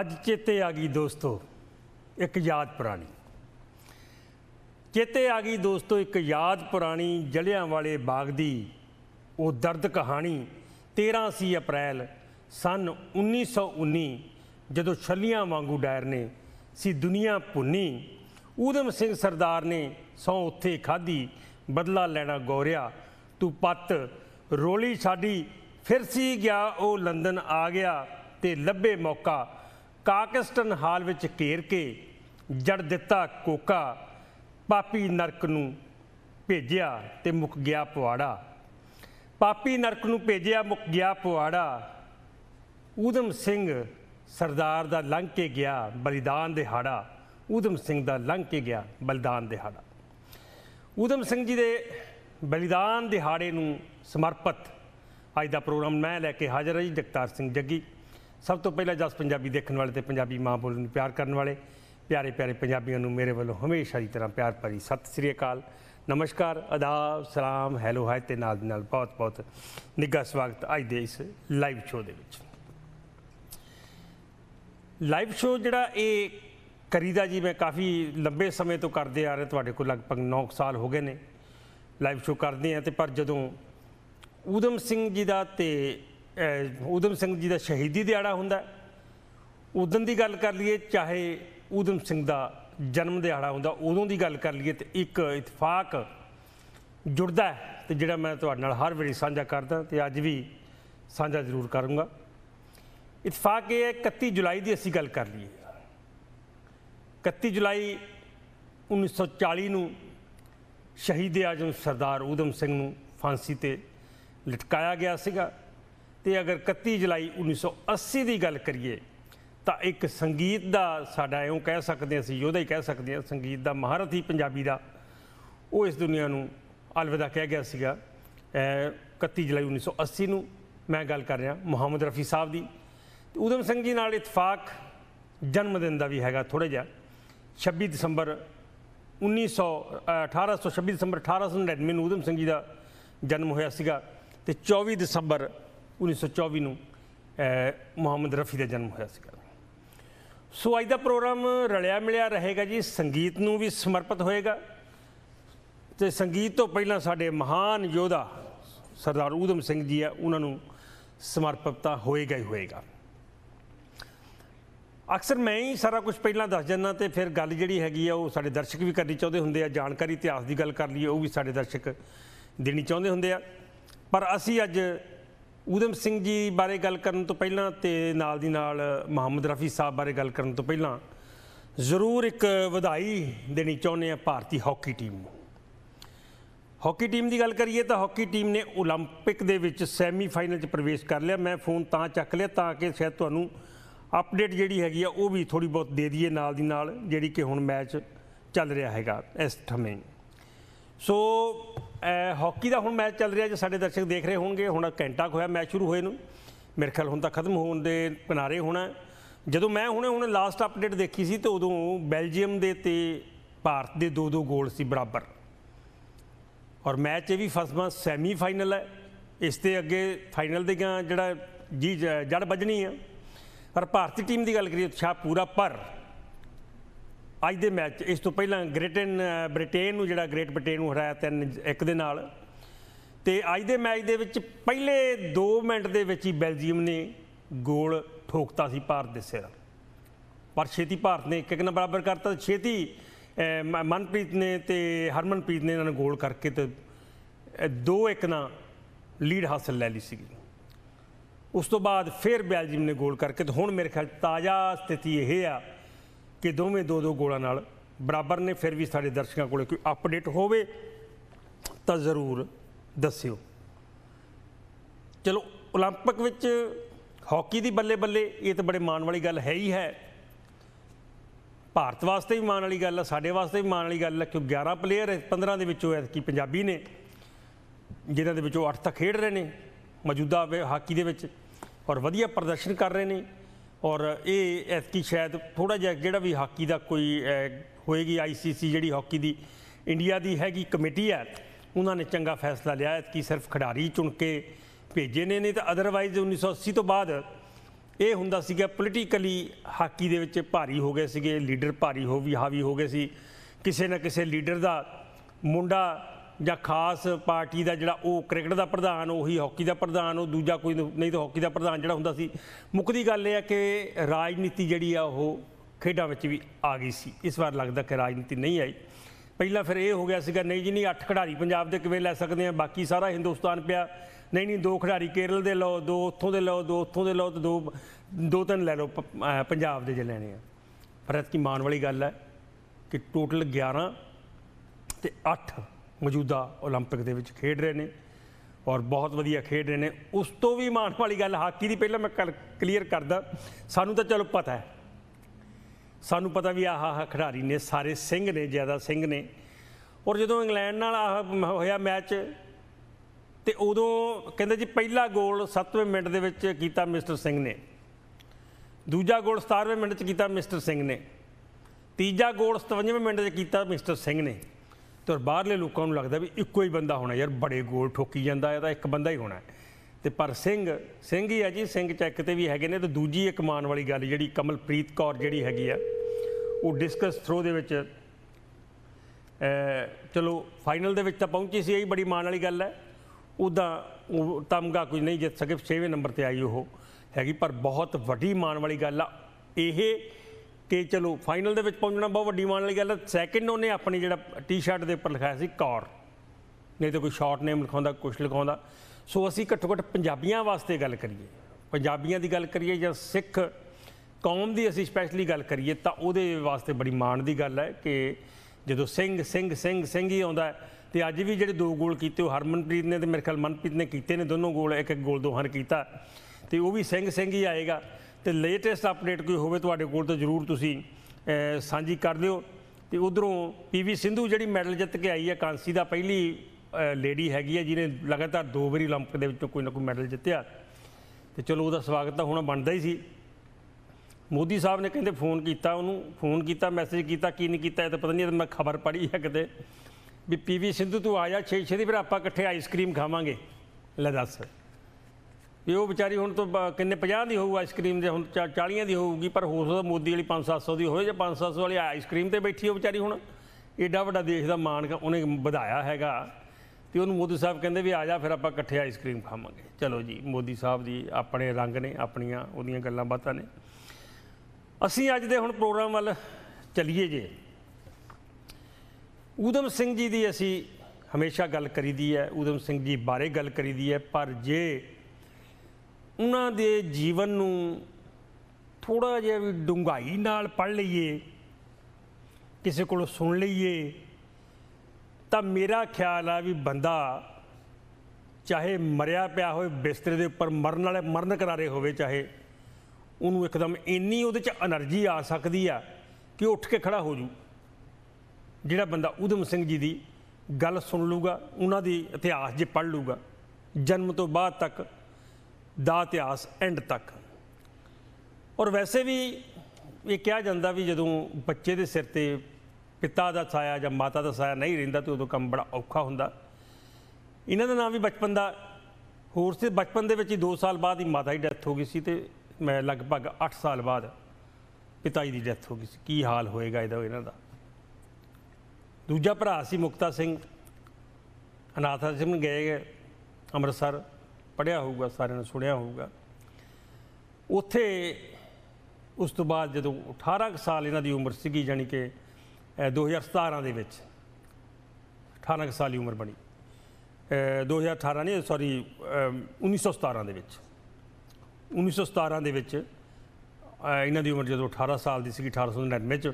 ਅੱਜ ਚੇਤੇ ਆ ਗਈ ਦੋਸਤੋ, ਇੱਕ ਯਾਦ ਪੁਰਾਣੀ। ਚੇਤੇ ਆ ਗਈ ਦੋਸਤੋ, ਇੱਕ ਯਾਦ ਪੁਰਾਣੀ ਜਲਿਆਂ ਵਾਲੇ ਬਾਗ ਦੀ ਉਹ ਦਰਦ ਕਹਾਣੀ 13 ਸੀ ਅਪ੍ਰੈਲ, ਸਨ 1919 ਜਦੋਂ ਛੱਲੀਆਂ ਵਾਂਗੂ ਡਾਇਰ ਨੇ ਸੀ ਦੁਨੀਆ ਭੁੰਨੀ। ਊਧਮ ਸਿੰਘ ਸਰਦਾਰ ਨੇ ਸੌ ਉੱਥੇ ਖਾਧੀ, ਬਦਲਾ ਲੈਣਾ ਗੋਰਿਆ। ਤੂੰ ਪੱਤ, ਰੋਲੀ ਸਾਡੀ ਫਿਰ ਸੀ ਗਿਆ ਉਹ ਲੰਡਨ ਆ ਗਿਆ ਤੇ ਲੱਭੇ ਮੌਕਾ। ਕਾਕਸਟਨ ਹਾਲ ਵਿੱਚ ਘੇਰ ਕੇ ਜੜ ਦਿੱਤਾ ਕੋਕਾ, ਪਾਪੀ ਨਰਕ ਨੂੰ ਭੇਜਿਆ ਤੇ ਮੁੱਕ ਗਿਆ ਪਵਾੜਾ ਪਾਪੀ ਨਰਕ ਨੂੰ ਭੇਜਿਆ, ਮੁੱਕ ਗਿਆ ਪਵਾੜਾ ਊਧਮ ਸਿੰਘ ਸਰਦਾਰ ਦਾ ਲੰਘ ਕੇ ਗਿਆ ਬਲੀਦਾਨ ਦਿਹਾੜਾ। ਊਧਮ ਸਿੰਘ ਦਾ ਲੰਘ ਕੇ ਗਿਆ ਬਲੀਦਾਨ ਦਿਹਾੜਾ। ਊਧਮ ਸਿੰਘ ਜੀ ਦੇ ਬਲੀਦਾਨ ਦਿਹਾੜੇ ਨੂੰ ਸਮਰਪਿਤ ਅੱਜ ਦਾ ਪ੍ਰੋਗਰਾਮ ਮੈਂ ਲੈ ਕੇ ਹਾਜ਼ਰ ਹਾਂ ਜੀ, ਜਗਤਾਰ ਸਿੰਘ ਜੱਗੀ। ਸਭ ਤੋਂ ਪਹਿਲਾਂ ਜਸ ਪੰਜਾਬੀ ਦੇਖਣ ਵਾਲੇ ਤੇ ਪੰਜਾਬੀ ਮਾਂ ਬੋਲੀ ਨੂੰ ਪਿਆਰ ਕਰਨ ਵਾਲੇ, ਪਿਆਰੇ ਪਿਆਰੇ ਪੰਜਾਬੀਆਂ ਨੂੰ ਮੇਰੇ ਵੱਲੋਂ ਹਮੇਸ਼ਾ ਦੀ ਤਰ੍ਹਾਂ ਪਿਆਰ ਭਰੀ ਸਤਿ ਸ੍ਰੀ ਅਕਾਲ। ਨਮਸਕਾਰ ਆਦਾਬ ਸਲਾਮ, ਹੈਲੋ ਹਾਈ ਤੇ ਨਾਲ ਦੀ ਨਾਲ ਬਹੁਤ ਬਹੁਤ ਨਿੱਘਾ ਸਵਾਗਤ ਅੱਜ ਦੇ ਇਸ ਲਾਈਵ ਸ਼ੋਅ ਦੇ ਵਿੱਚ। ਲਾਈਵ ਸ਼ੋਅ ਜਿਹੜਾ ਇਹ ਕਰੀਦਾ ਜੀ ਮੈਂ ਕਾਫੀ ਲੰਬੇ ਸਮੇਂ ਤੋਂ ਕਰਦੇ ਆ ਰਿਹਾ, ਤੁਹਾਡੇ ਕੋਲ ਲਗਭਗ 9 ਸਾਲ ਹੋ ਗਏ ਨੇ। ਲਾਈਵ ਸ਼ੋਅ ਕਰਦੇ ਆ ਤੇ ਪਰ ਜਦੋਂ ਊਧਮ ਸਿੰਘ ਜੀ ਦਾ ਤੇ ਅਹ, ਊਧਮ ਸਿੰਘ ਜੀ ਦਾ ਸ਼ਹੀਦੀ ਦਿਹਾੜਾ ਹੁੰਦਾ ਹੈ, ਉਦੋਂ ਦੀ ਗੱਲ ਕਰ ਲਈਏ ਚਾਹੇ ਊਧਮ ਸਿੰਘ ਦਾ ਜਨਮ ਦਿਹਾੜਾ ਹੁੰਦਾ ਉਦੋਂ ਦੀ ਗੱਲ ਕਰ ਲਈਏ ਤੇ ਇੱਕ ਇਤਫਾਕ ਜੁੜਦਾ ਹੈ ਤੇ ਜਿਹੜਾ ਮੈਂ ਤੁਹਾਡੇ ਨਾਲ ਹਰ ਵੇਲੇ ਸਾਂਝਾ ਕਰਦਾ ਤੇ ਅੱਜ ਵੀ ਸਾਂਝਾ ਜ਼ਰੂਰ ਕਰੂੰਗਾ। ਇਤਫਾਕ ਇਹ ਹੈ 31 ਜੁਲਾਈ ਦੀ ਅਸੀਂ ਗੱਲ ਕਰ ਲਈਏ। 31 ਜੁਲਾਈ 1940 ਨੂੰ ਸ਼ਹੀਦ ਆਜਮ ਸਰਦਾਰ ਊਧਮ ਸਿੰਘ ਨੂੰ ਫਾਂਸੀ ਤੇ ਲਟਕਾਇਆ ਗਿਆ ਸੀਗਾ। ਤੇ ਅਗਰ 31 ਜੁਲਾਈ 1980 ਦੀ ਗੱਲ ਕਰੀਏ, ਤਾਂ ਇੱਕ ਸੰਗੀਤ ਦਾ ਸਾਡਾ ਇਉਂ ਕਹਿ ਸਕਦੇ ਹਾਂ, ਅਸੀਂ ਯੋਧਾ ਹੀ ਕਹਿ ਸਕਦੇ ਹਾਂ, ਸੰਗੀਤ ਦਾ ਮਹਾਰਥ ਹੀ ਪੰਜਾਬੀ ਦਾ, ਉਹ ਇਸ ਦੁਨੀਆ ਨੂੰ ਅਲਵਿਦਾ ਕਹਿ ਗਿਆ ਸੀਗਾ। ਅਹ 31 ਜੁਲਾਈ 1980 ਨੂੰ ਮੈਂ ਗੱਲ ਕਰ ਰਿਹਾ, ਮੁਹੰਮਦ ਰਫੀ ਸਾਹਿਬ ਦੀ। ਤੇ ਊਧਮ ਸਿੰਘ ਜੀ ਨਾਲ ਇਤਫਾਕ ਜਨਮ ਦਿਨ ਦਾ ਵੀ ਹੈਗਾ ਥੋੜਾ ਜਿਹਾ। 26 ਦਸੰਬਰ 1900 ਅਹ 1826 ਦਸੰਬਰ 1899 ਨੂੰ ਊਧਮ ਸਿੰਘ ਜੀ ਦਾ ਜਨਮ ਹੋਇਆ ਸੀਗਾ ਤੇ 24 ਦਸੰਬਰ 1924 ਨੂੰ ਮੁਹੰਮਦ ਰਫੀ ਦਾ ਜਨਮ ਹੋਇਆ ਸੀਗਾ। ਸੋ ਅੱਜ ਦਾ ਪ੍ਰੋਗਰਾਮ ਰਲਿਆ ਮਿਲਿਆ ਰਹੇਗਾ ਜੀ, ਸੰਗੀਤ ਨੂੰ ਵੀ ਸਮਰਪਿਤ ਹੋਏਗਾ। ਤੇ ਸੰਗੀਤ ਤੋਂ ਪਹਿਲਾਂ ਸਾਡੇ ਮਹਾਨ ਯੋਧਾ ਸਰਦਾਰ ਊਧਮ ਸਿੰਘ ਜੀ ਆ, ਉਹਨਾਂ ਨੂੰ ਸਮਰਪਿਤ ਤਾਂ ਹੋਏਗਾ ਹੀ ਹੋਏਗਾ। ਅਕਸਰ ਮੈਂ ਹੀ ਸਾਰਾ ਕੁਝ ਪਹਿਲਾਂ ਦੱਸ ਜਾਂਦਾ ਤੇ ਫਿਰ ਗੱਲ ਜਿਹੜੀ ਹੈਗੀ ਆ, ਉਹ ਸਾਡੇ ਦਰਸ਼ਕ ਵੀ ਕਰਨੀ ਚਾਹੁੰਦੇ ਹੁੰਦੇ ਆ, ਜਾਣਕਾਰੀ ਇਤਿਹਾਸ ਦੀ ਗੱਲ ਕਰ ਲਈਏ, ਉਹ ਵੀ ਸਾਡੇ ਦਰਸ਼ਕ ਦੇਣੀ ਚਾਹੁੰਦੇ ਹੁੰਦੇ ਆ। ਪਰ ਅਸੀਂ ਅੱਜ ਊਧਮ ਸਿੰਘ ਜੀ ਬਾਰੇ ਗੱਲ ਕਰਨ ਤੋਂ ਪਹਿਲਾਂ ਤੇ ਨਾਲ ਦੀ ਨਾਲ ਮੁਹੰਮਦ ਰਫੀ ਸਾਹਿਬ ਬਾਰੇ ਗੱਲ ਕਰਨ ਤੋਂ ਪਹਿਲਾਂ ਜ਼ਰੂਰ ਇੱਕ ਵਧਾਈ ਦੇਣੀ ਚਾਹੁੰਦੇ ਆ ਭਾਰਤੀ ਹਾਕੀ ਟੀਮ ਨੂੰ ਹਾਕੀ ਟੀਮ ਦੀ ਗੱਲ ਕਰੀਏ ਤਾਂ ਹਾਕੀ ਟੀਮ ਨੇ 올림픽 ਦੇ ਵਿੱਚ ਸੈਮੀਫਾਈਨਲ 'ਚ ਪ੍ਰਵੇਸ਼ ਕਰ ਲਿਆ ਮੈਂ ਫੋਨ ਤਾਂ ਚੱਕ ਲਿਆ ਤਾਂ ਕਿ ਸ਼ਾਇਦ ਤੁਹਾਨੂੰ ਅਪਡੇਟ ਜਿਹੜੀ ਹੈਗੀ ਆ ਉਹ ਵੀ ਥੋੜੀ ਬਹੁਤ ਦੇ ਦਈਏ ਨਾਲ ਦੀ ਨਾਲ ਜਿਹੜੀ ਕਿ ਹੁਣ ਮੈਚ ਚੱਲ ਰਿਹਾ ਹੈਗਾ ਇਸ ਸਮੇਂ ਸੋ ਅਹ, ਹਾਕੀ ਦਾ ਹੁਣ ਮੈਚ ਚੱਲ ਰਿਹਾ ਜੇ ਸਾਡੇ ਦਰਸ਼ਕ ਦੇਖ ਰਹੇ ਹੋਣਗੇ। ਹੁਣ ਘੰਟਾ ਕੁ ਹੋਇਆ ਮੈਚ ਸ਼ੁਰੂ ਹੋਏ ਨੂੰ। ਮੇਰੇ ਖਿਆਲ ਹੁਣ ਤਾਂ ਖਤਮ ਹੋਣ ਦੇ ਕਿਨਾਰੇ ਹੋਣਾ ਜਦੋਂ ਮੈਂ ਹੁਣੇ ਹੁਣੇ ਲਾਸਟ ਅਪਡੇਟ ਦੇਖੀ ਸੀ ਤੇ ਉਦੋਂ ਬੈਲਜੀਅਮ ਦੇ ਤੇ ਭਾਰਤ ਦੇ ਦੋ ਦੋ ਗੋਲ ਸੀ ਬਰਾਬਰ। ਔਰ ਮੈਚ ਇਹ ਵੀ ਫਸਵਾਂ ਸੈਮੀ ਫਾਈਨਲ ਹੈ। ਇਸ ਤੇ ਅੱਗੇ ਫਾਈਨਲ ਦੇ ਗਿਆ ਜਿਹੜਾ ਜੀ ਜੜ ਵੱਜਣੀ ਆ। ਪਰ ਭਾਰਤੀ ਟੀਮ ਦੀ ਗੱਲ ਕਰੀਏ ਉਤਸ਼ਾਹ ਪੂਰਾ ਪਰ ਅੱਜ ਦੇ ਮੈਚ, ਇਸ ਤੋਂ ਪਹਿਲਾਂ ਗ੍ਰੇਟਨ ਬ੍ਰਿਟੇਨ ਨੂੰ ਜਿਹੜਾ ਗ੍ਰੇਟ ਬ੍ਰਿਟੇਨ ਨੂੰ ਹਰਾਇਆ ਤਿੰਨ, ਇੱਕ ਦੇ ਨਾਲ। ਤੇ ਅੱਜ ਦੇ ਮੈਚ ਦੇ ਵਿੱਚ ਪਹਿਲੇ 2 ਮਿੰਟ ਦੇ ਵਿੱਚ ਹੀ ਬੈਲਜੀਅਮ ਨੇ ਗੋਲ ਠੋਕਤਾ ਸੀ ਭਾਰਤ ਦੇ ਸਿਰ। ਪਰ ਛੇਤੀ ਭਾਰਤ ਨੇ ਇੱਕ ਇੱਕ ਨਾਲ ਬਰਾਬਰ ਕਰਤਾ ਤੇ ਛੇਤੀ ਮ- ਮਨਪ੍ਰੀਤ ਨੇ ਤੇ ਹਰਮਨਪ੍ਰੀਤ ਨੇ ਇਹਨਾਂ ਨੂੰ ਗੋਲ ਕਰਕੇ ਤੇ 2-1 ਨਾਲ ਲੀਡ ਹਾਸਲ ਲੈ ਲਈ ਸੀਗੀ। ਉਸ ਤੋਂ ਬਾਅਦ ਫਿਰ ਬੈਲਜੀਅਮ ਨੇ ਗੋਲ ਕਰਕੇ ਤੇ ਹੁਣ ਮੇਰੇ ਖਿਆਲ ਤਾਜ਼ਾ ਸਥਿਤੀ ਇਹ ਆ ਕਿ ਦੋਵੇਂ ਦੋ ਦੋ ਗੋਲਾਂ ਨਾਲ ਬਰਾਬਰ ਨੇ ਫਿਰ ਵੀ ਸਾਡੇ ਦਰਸ਼ਕਾਂ ਕੋਲੇ ਕੋਈ ਅਪਡੇਟ ਹੋਵੇ ਤਾਂ ਜ਼ਰੂਰ ਦੱਸਿਓ ਚਲੋ 올림픽 ਵਿੱਚ ਹਾਕੀ ਦੀ ਬੱਲੇ ਬੱਲੇ ਇਹ ਤਾਂ ਬੜੇ ਮਾਣ ਵਾਲੀ ਗੱਲ ਹੈ ਹੀ ਹੈ ਭਾਰਤ ਵਾਸਤੇ ਵੀ ਮਾਣ ਵਾਲੀ ਗੱਲ ਹੈ ਸਾਡੇ ਵਾਸਤੇ ਵੀ ਮਾਣ ਵਾਲੀ ਗੱਲ ਹੈ ਕਿ 11 ਪਲੇਅਰ 15 ਦੇ ਵਿੱਚੋਂ ਐਤਕੀ ਪੰਜਾਬੀ ਨੇ ਜਿਨ੍ਹਾਂ ਦੇ ਵਿੱਚੋਂ 8 ਤਾਂ ਖੇਡ ਰਹੇ ਨੇ ਮੌਜੂਦਾ ਵੇ- ਹਾਕੀ ਦੇ ਵਿੱਚ ਔਰ ਵਧੀਆ ਪ੍ਰਦਰਸ਼ਨ ਕਰ ਰਹੇ ਨੇ ਔਰ ਇਹ ਐਤਕੀ ਸ਼ਾਇਦ ਥੋੜਾ ਜਿਹਾ ਜਿਹੜਾ ਵੀ ਹਾਕੀ ਦਾ ਕੋਈ ਅਹ, ਹੋਏਗੀ ਆਈਸੀਸੀ ਜਿਹੜੀ ਹਾਕੀ ਦੀ ਇੰਡੀਆ ਦੀ ਹੈਗੀ ਕਮੇਟੀ ਹੈ ਉਹਨਾਂ ਨੇ ਚੰਗਾ ਫੈਸਲਾ ਲਿਆ ਐਤਕੀ ਸਿਰਫ ਖਿਡਾਰੀ ਚੁਣ ਕੇ ਭੇਜੇ ਨੇ ਨਹੀਂ ਤਾਂ ਅਦਰਵਾਈਜ਼ 1980 ਤੋਂ ਬਾਅਦ ਇਹ ਹੁੰਦਾ ਸੀਗਾ ਪੋਲੀਟੀਕਲੀ ਹਾਕੀ ਦੇ ਵਿੱਚ ਭਾਰੀ ਹੋ ਗਏ ਸੀਗੇ ਲੀਡਰ ਭਾਰੀ ਹੋ ਵੀ ਹਾਵੀ ਹੋ ਗਏ ਸੀ। ਕਿਸੇ ਨਾ ਕਿਸੇ ਲੀਡਰ ਦਾ ਮੁੰਡਾ ਜਾਂ ਖਾਸ ਪਾਰਟੀ ਦਾ ਜਿਹੜਾ ਉਹ ਕ੍ਰਿਕਟ ਦਾ ਪ੍ਰਧਾਨ, ਉਹੀ ਹਾਕੀ ਦਾ ਪ੍ਰਧਾਨ, ਉਹ ਦੂਜਾ ਕੋਈ ਨਹੀਂ ਤਾਂ ਹਾਕੀ ਦਾ ਪ੍ਰਧਾਨ ਜਿਹੜਾ ਹੁੰਦਾ ਸੀ। ਮੁੱਕਦੀ ਗੱਲ ਇਹ ਹੈ ਕਿ ਰਾਜਨੀਤੀ ਜਿਹੜੀ ਆ ਉਹ ਖੇਡਾਂ ਵਿੱਚ ਵੀ ਆ ਗਈ ਸੀ। ਇਸ ਵਾਰ ਲੱਗਦਾ ਕਿ ਰਾਜਨੀਤੀ ਨਹੀਂ ਆਈ। ਪਹਿਲਾਂ ਫਿਰ ਇਹ ਹੋ ਗਿਆ ਸੀਗਾ, ਨਹੀਂ ਜੀ, ਨਹੀਂ, ਅੱਠ ਖਿਡਾਰੀ ਪੰਜਾਬ ਦੇ ਕਿਵੇਂ ਲੈ ਸਕਦੇ ਆ, ਬਾਕੀ ਸਾਰਾ ਹਿੰਦੁਸਤਾਨ ਪਿਆ। ਨਹੀਂ ਨਹੀਂ, ਦੋ ਖਿਡਾਰੀ ਕੇਰਲ ਦੇ ਲਓ, ਦੋ ਉੱਥੋਂ ਦੇ ਲਓ, ਦੋ ਉੱਥੋਂ ਦੇ ਲਓ ਤੇ ਦੋ ਦੋ ਤਿੰਨ ਲੈ ਲਓ, ਪ- ਪੰਜਾਬ ਦੇ ਜੇ ਲੈਣੇ ਆ। ਪਰ ਐਤਕੀ ਮਾਣ ਵਾਲੀ ਗੱਲ ਹੈ ਕਿ ਟੋਟਲ 11 ਤੇ 8 ਮੌਜੂਦਾ 올림픽 ਦੇ ਵਿੱਚ ਖੇਡ ਰਹੇ ਨੇ ਔਰ ਬਹੁਤ ਵਧੀਆ ਖੇਡ ਰਹੇ ਨੇ ਉਸ ਤੋਂ ਵੀ ਮਾਣ ਵਾਲੀ ਗੱਲ ਹਾਕੀ ਦੀ ਪਹਿਲਾਂ ਮੈਂ ਕਲੀਅਰ ਕਰਦਾ ਸਾਨੂੰ ਤਾਂ ਚਲੋ ਪਤਾ ਹੈ ਸਾਨੂੰ ਪਤਾ ਵੀ ਆਹ ਆਹ ਖਿਡਾਰੀ ਨੇ ਸਾਰੇ ਸਿੰਘ ਨੇ ਜ਼ਿਆਦਾ ਸਿੰਘ ਨੇ ਔਰ ਜਦੋਂ ਇੰਗਲੈਂਡ ਨਾਲ ਆਹ ਮ- ਹੋਇਆ ਮੈਚ ਤੇ ਉਦੋਂ ਕਹਿੰਦੇ ਜੀ ਪਹਿਲਾ ਗੋਲ 7ਵੇਂ ਮਿੰਟ ਦੇ ਵਿੱਚ ਕੀਤਾ ਮਿਸਟਰ ਸਿੰਘ ਨੇ ਦੂਜਾ ਗੋਲ 17ਵੇਂ ਮਿੰਟ 'ਚ ਕੀਤਾ ਮਿਸਟਰ ਸਿੰਘ ਨੇ ਤੀਜਾ ਗੋਲ 57ਵੇਂ ਮਿੰਟ 'ਚ ਕੀਤਾ ਮਿਸਟਰ ਸਿੰਘ ਨੇ ਤੇ ਬਾਹਰਲੇ ਲੋਕਾਂ ਨੂੰ ਲੱਗਦਾ ਵੀ ਇੱਕੋ ਹੀ ਬੰਦਾ ਹੋਣਾ ਯਾਰ, ਬੜੇ ਗੋਲ ਠੋਕੀ ਜਾਂਦਾ, ਇਹ ਤਾਂ ਇੱਕ ਬੰਦਾ ਹੀ ਹੋਣਾ ਹੈ। ਤੇ ਪਰ ਸਿੰਘ ਸਿੰਘ ਹੀ ਆ ਜੀ, ਸਿੰਘ ਚੈੱਕ ਤੇ ਵੀ ਹੈਗੇ ਨੇ ਤੇ ਦੂਜੀ ਇੱਕ ਮਾਣ ਵਾਲੀ ਗੱਲ ਜਿਹੜੀ ਕਮਲਪ੍ਰੀਤ ਕੌਰ ਜਿਹੜੀ ਹੈਗੀ ਆ, ਉਹ ਡਿਸਕਸ ਥਰੋ ਦੇ ਵਿੱਚ ਚਲੋ ਫਾਈਨਲ ਦੇ ਵਿੱਚ ਤਾਂ ਪਹੁੰਚੀ ਸੀ, ਇਹ ਬੜੀ ਮਾਣ ਵਾਲੀ ਗੱਲ ਹੈ ਉਹਦਾ, ਉਹ ਤਮਗਾ ਕੁਝ ਨਹੀਂ ਜਿੱਤ ਸਕੇ 6ਵੇਂ ਨੰਬਰ ਤੇ ਆਈ ਉਹ ਹੈਗੀ, ਪਰ ਬਹੁਤ ਵੱਡੀ ਮਾਣ ਵਾਲੀ ਗੱਲ ਆ, ਇਹ ਕਿ ਚਲੋ ਫਾਈਨਲ ਦੇ ਵਿੱਚ ਪਹੁੰਚਣਾ ਬਹੁਤ ਵੱਡੀ ਮਾਣ ਵਾਲੀ ਗੱਲ ਹੈ। ਸੈਕਿੰਡ ਉਹਨੇ ਆਪਣੀ ਜਿਹੜਾ ਟੀ-ਸ਼ਰਟ ਦੇ ਉੱਪਰ ਲਿਖਾਇਆ ਸੀ ਕੌਰ ਨਹੀਂ ਤਾਂ ਕੋਈ ਸ਼ਾਰਟ ਨੇਮ ਲਿਖਾਉਂਦਾ, ਕੁਛ ਲਿਖਾਉਂਦਾ। ਸੋ ਅਸੀਂ ਘੱਟੋ ਘੱਟ ਪੰਜਾਬੀਆਂ ਵਾਸਤੇ ਗੱਲ ਕਰੀਏ। ਪੰਜਾਬੀਆਂ ਦੀ ਗੱਲ ਕਰੀਏ ਜਾਂ ਸਿੱਖ ਕੌਮ ਦੀ ਅਸੀਂ ਸਪੈਸ਼ਲੀ ਗੱਲ ਕਰੀਏ, ਤਾਂ ਉਹਦੇ ਵਾਸਤੇ ਬੜੀ ਮਾਣ ਦੀ ਗੱਲ ਹੈ ਕਿ ਜਦੋਂ ਸਿੰਘ ਸਿੰਘ ਸਿੰਘ ਸਿੰਘ ਹੀ ਆਉਂਦਾ ਹੈ, ਤੇ ਅੱਜ ਵੀ ਜਿਹੜੇ ਦੋ ਗੋਲ ਕੀਤੇ, ਉਹ ਹਰਮਨਪ੍ਰੀਤ ਨੇ ਤੇ ਮੇਰੇ ਖਿਆਲ ਮਨਪ੍ਰੀਤ ਨੇ ਕੀਤੇ ਨੇ ਦੋਨੋਂ ਗੋਲ ਇੱਕ ਇੱਕ ਗੋਲ ਦੋਹਾਂ ਨੇ ਕੀਤਾ। ਤੇ ਉਹ ਵੀ ਸਿੰਘ ਸਿੰਘ ਹੀ ਆਏਗਾ। ਤੇ ਲੇਟੈਸਟ ਅਪਡੇਟ ਕੋਈ ਹੋਵੇ ਤੁਹਾਡੇ ਕੋਲ ਤਾਂ ਜ਼ਰੂਰ ਤੁਸੀਂ ਅਹ, ਸਾਂਝੀ ਕਰ ਦਿਓ ਤੇ ਉਧਰੋਂ ਪੀਵੀ ਸਿੰਧੂ ਜਿਹੜੀ ਮੈਡਲ ਜਿੱਤ ਕੇ ਆਈ ਹੈ ਕਾਂਸੀ ਦਾ ਪਹਿਲੀ ਲੇਡੀ ਹੈਗੀ ਹੈ ਜਿਹਨੇ ਲਗਾਤਾਰ ਦੋ ਵਾਰੀ 올림픽 ਦੇ ਵਿੱਚੋਂ ਕੋਈ ਨਾ ਕੋਈ ਮੈਡਲ ਜਿੱਤਿਆ ਤੇ ਚਲੋ ਉਹਦਾ ਸਵਾਗਤ ਤਾਂ ਹੋਣਾ ਬਣਦਾ ਹੀ ਸੀ ਮੋਦੀ ਸਾਹਿਬ ਨੇ ਕਹਿੰਦੇ ਫੋਨ ਕੀਤਾ ਉਹਨੂੰ ਫੋਨ ਕੀਤਾ ਮੈਸੇਜ ਕੀਤਾ ਕੀ ਨਹੀਂ ਕੀਤਾ ਇਹ ਤਾਂ ਪਤਾ ਨਹੀਂ ਇਹ ਤਾਂ ਮੈਂ ਖਬਰ ਪੜ੍ਹੀ ਹੈ ਕਿਤੇ ਵੀ ਪੀਵੀ ਸਿੰਧੂ ਤੂੰ ਆ ਜਾ ਛੇ ਛੇ ਦੀ ਫਿਰ ਆਪਾਂ ਇਕੱਠੇ ਆਈਸਕ੍ਰੀਮ ਖਾਵਾਂਗੇ ਲੈ ਦੱਸ ਵੀ ਉਹ ਵਿਚਾਰੀ ਹੁਣ ਤੋਂ ਬ- ਕਿੰਨੇ 50 ਦੀ ਹੋਊ ਆਈਸਕ੍ਰੀਮ ਦੇ, ਹੁਣ 40 ਦੀ ਹੋਊਗੀ, ਪਰ ਹੋ ਸਕਦਾ ਮੋਦੀ ਵਾਲੀ 5-700 ਦੀ ਹੋਵੇ ਜਾਂ 5-700 ਵਾਲੀ ਆਈਸਕ੍ਰੀਮ ਤੇ ਬੈਠੀ ਉਹ ਵਿਚਾਰੀ ਹੁਣ। ਏਡਾ ਵੱਡਾ ਦੇਸ਼ ਦਾ ਮਾਣ ਕ- ਉਹਨੇ ਵਧਾਇਆ ਹੈਗਾ ਤੇ ਉਹਨੂੰ ਮੋਦੀ ਸਾਹਿਬ ਕਹਿੰਦੇ ਵੀ ਆ ਜਾ, ਫਿਰ ਆਪਾਂ ਇਕੱਠੇ ਆਈਸਕ੍ਰੀਮ ਖਾਵਾਂਗੇ। ਚਲੋ ਜੀ, ਮੋਦੀ ਸਾਹਿਬ ਦੀ ਆਪਣੇ ਰੰਗ ਨੇ, ਆਪਣੀਆਂ, ਉਹਦੀਆਂ ਗੱਲਾਂ ਬਾਤਾਂ ਨੇ। ਅਸੀਂ ਅੱਜ ਦੇ ਹੁਣ ਪ੍ਰੋਗਰਾਮ ਵੱਲ ਚੱਲੀਏ ਜੇ। ਊਧਮ ਸਿੰਘ ਜੀ ਦੀ ਅਸੀਂ ਹਮੇਸ਼ਾ ਗੱਲ ਕਰੀਦੀ ਹੈ, ਊਧਮ ਸਿੰਘ ਜੀ ਬਾਰੇ ਗੱਲ ਕਰੀਦੀ ਹੈ, ਪਰ ਜੇ ਉਹਨਾਂ ਦੇ ਜੀਵਨ ਨੂੰ ਥੋੜਾ ਜਿਹਾ ਵੀ ਡੂੰਘਾਈ ਨਾਲ ਪੜ ਲਈਏ, ਕਿਸੇ ਕੋਲੋਂ ਸੁਣ ਲਈਏ, ਤਾਂ ਮੇਰਾ ਖਿਆਲ ਆ ਵੀ ਬੰਦਾ ਚਾਹੇ ਮਰਿਆ ਪਿਆ ਹੋਵੇ, ਬਿਸਤਰੇ ਦੇ ਉੱਪਰ ਮਰਨ ਵਾਲੇ ਮਰਨ ਕਰਾ ਰਹੇ ਹੋਵੇ ਚਾਹੇ, ਉਹਨੂੰ ਇੱਕਦਮ ਇੰਨੀ ਉਹਦੇ 'ਚ એનર્ਜੀ ਆ ਸਕਦੀ ਆ ਕਿ ਉੱਠ ਕੇ ਖੜਾ ਹੋ ਜੂ। ਜਿਹੜਾ ਬੰਦਾ ਉਦਮ ਸਿੰਘ ਜੀ ਦੀ ਗੱਲ ਸੁਣ ਲੂਗਾ ਉਹਨਾਂ ਦੀ ਇਤਿਹਾਸ ਜੇ ਪੜ ਲੂਗਾ ਜਨਮ ਤੋਂ ਬਾਅਦ ਤੱਕ ਦਾ ਇਤਿਹਾਸ ਐਂਡ ਤੱਕ। ਔਰ ਵੈਸੇ ਵੀ ਇਹ ਕਿਹਾ ਜਾਂਦਾ ਵੀ ਜਦੋਂ ਬੱਚੇ ਦੇ ਸਿਰ ਤੇ ਪਿਤਾ ਦਾ ਸਾਇਆ ਜਾਂ ਮਾਤਾ ਦਾ ਸਾਇਆ ਨਹੀਂ ਰਹਿੰਦਾ ਤੇ ਉਦੋਂ ਕੰਮ ਬੜਾ ਔਖਾ ਹੁੰਦਾ। ਇਹਨਾਂ ਦਾ ਨਾਮ ਵੀ ਬਚਪਨ ਦਾ। ਹੋਰ ਸੀ ਬਚਪਨ ਦੇ ਵਿੱਚ ਹੀ 2 ਸਾਲ ਬਾਅਦ ਹੀ ਮਾਤਾ ਦੀ ਡੈਥ ਹੋ ਗਈ ਸੀ ਤੇ ਮੈਂ ਲਗਭਗ 8 ਸਾਲ ਬਾਅਦ ਪਿਤਾ ਜੀ ਦੀ ਡੈਥ ਹੋ ਗਈ ਸੀ। ਕੀ ਹਾਲ ਹੋਏਗਾ ਇਹਦਾ, ਇਹਨਾਂ ਦਾ? ਦੂਜਾ ਭਰਾ ਸੀ ਮੁਕਤਾ ਸਿੰਘ। ਅਨਾਥ ਆਸ਼ਰਮ ਗਏ ਅੰਮ੍ਰਿਤਸਰ। ਪੜਿਆ ਹੋਊਗਾ ਸਾਰਿਆਂ ਨੇ ਸੁਣਿਆ ਹੋਊਗਾ। ਉੱਥੇ ਉਸ ਤੋਂ ਬਾਅਦ ਜਦੋਂ 18 ਕੁ ਸਾਲ ਇਹਨਾਂ ਦੀ ਉਮਰ ਸੀਗੀ ਜਾਣੀ ਕਿ ਅਹ, 2017 ਦੇ ਵਿੱਚ 18 ਕੁ ਸਾਲ ਦੀ ਉਮਰ ਬਣੀ। ਅਹ, 2018 ਨਹੀਂ ਸੌਰੀ 1917 ਦੇ ਵਿੱਚ। 1917 ਦੇ ਵਿੱਚ ਇਹਨਾਂ ਦੀ ਉਮਰ ਜਦੋਂ 18 ਸਾਲ ਦੀ ਸੀਗੀ 1899 ਚ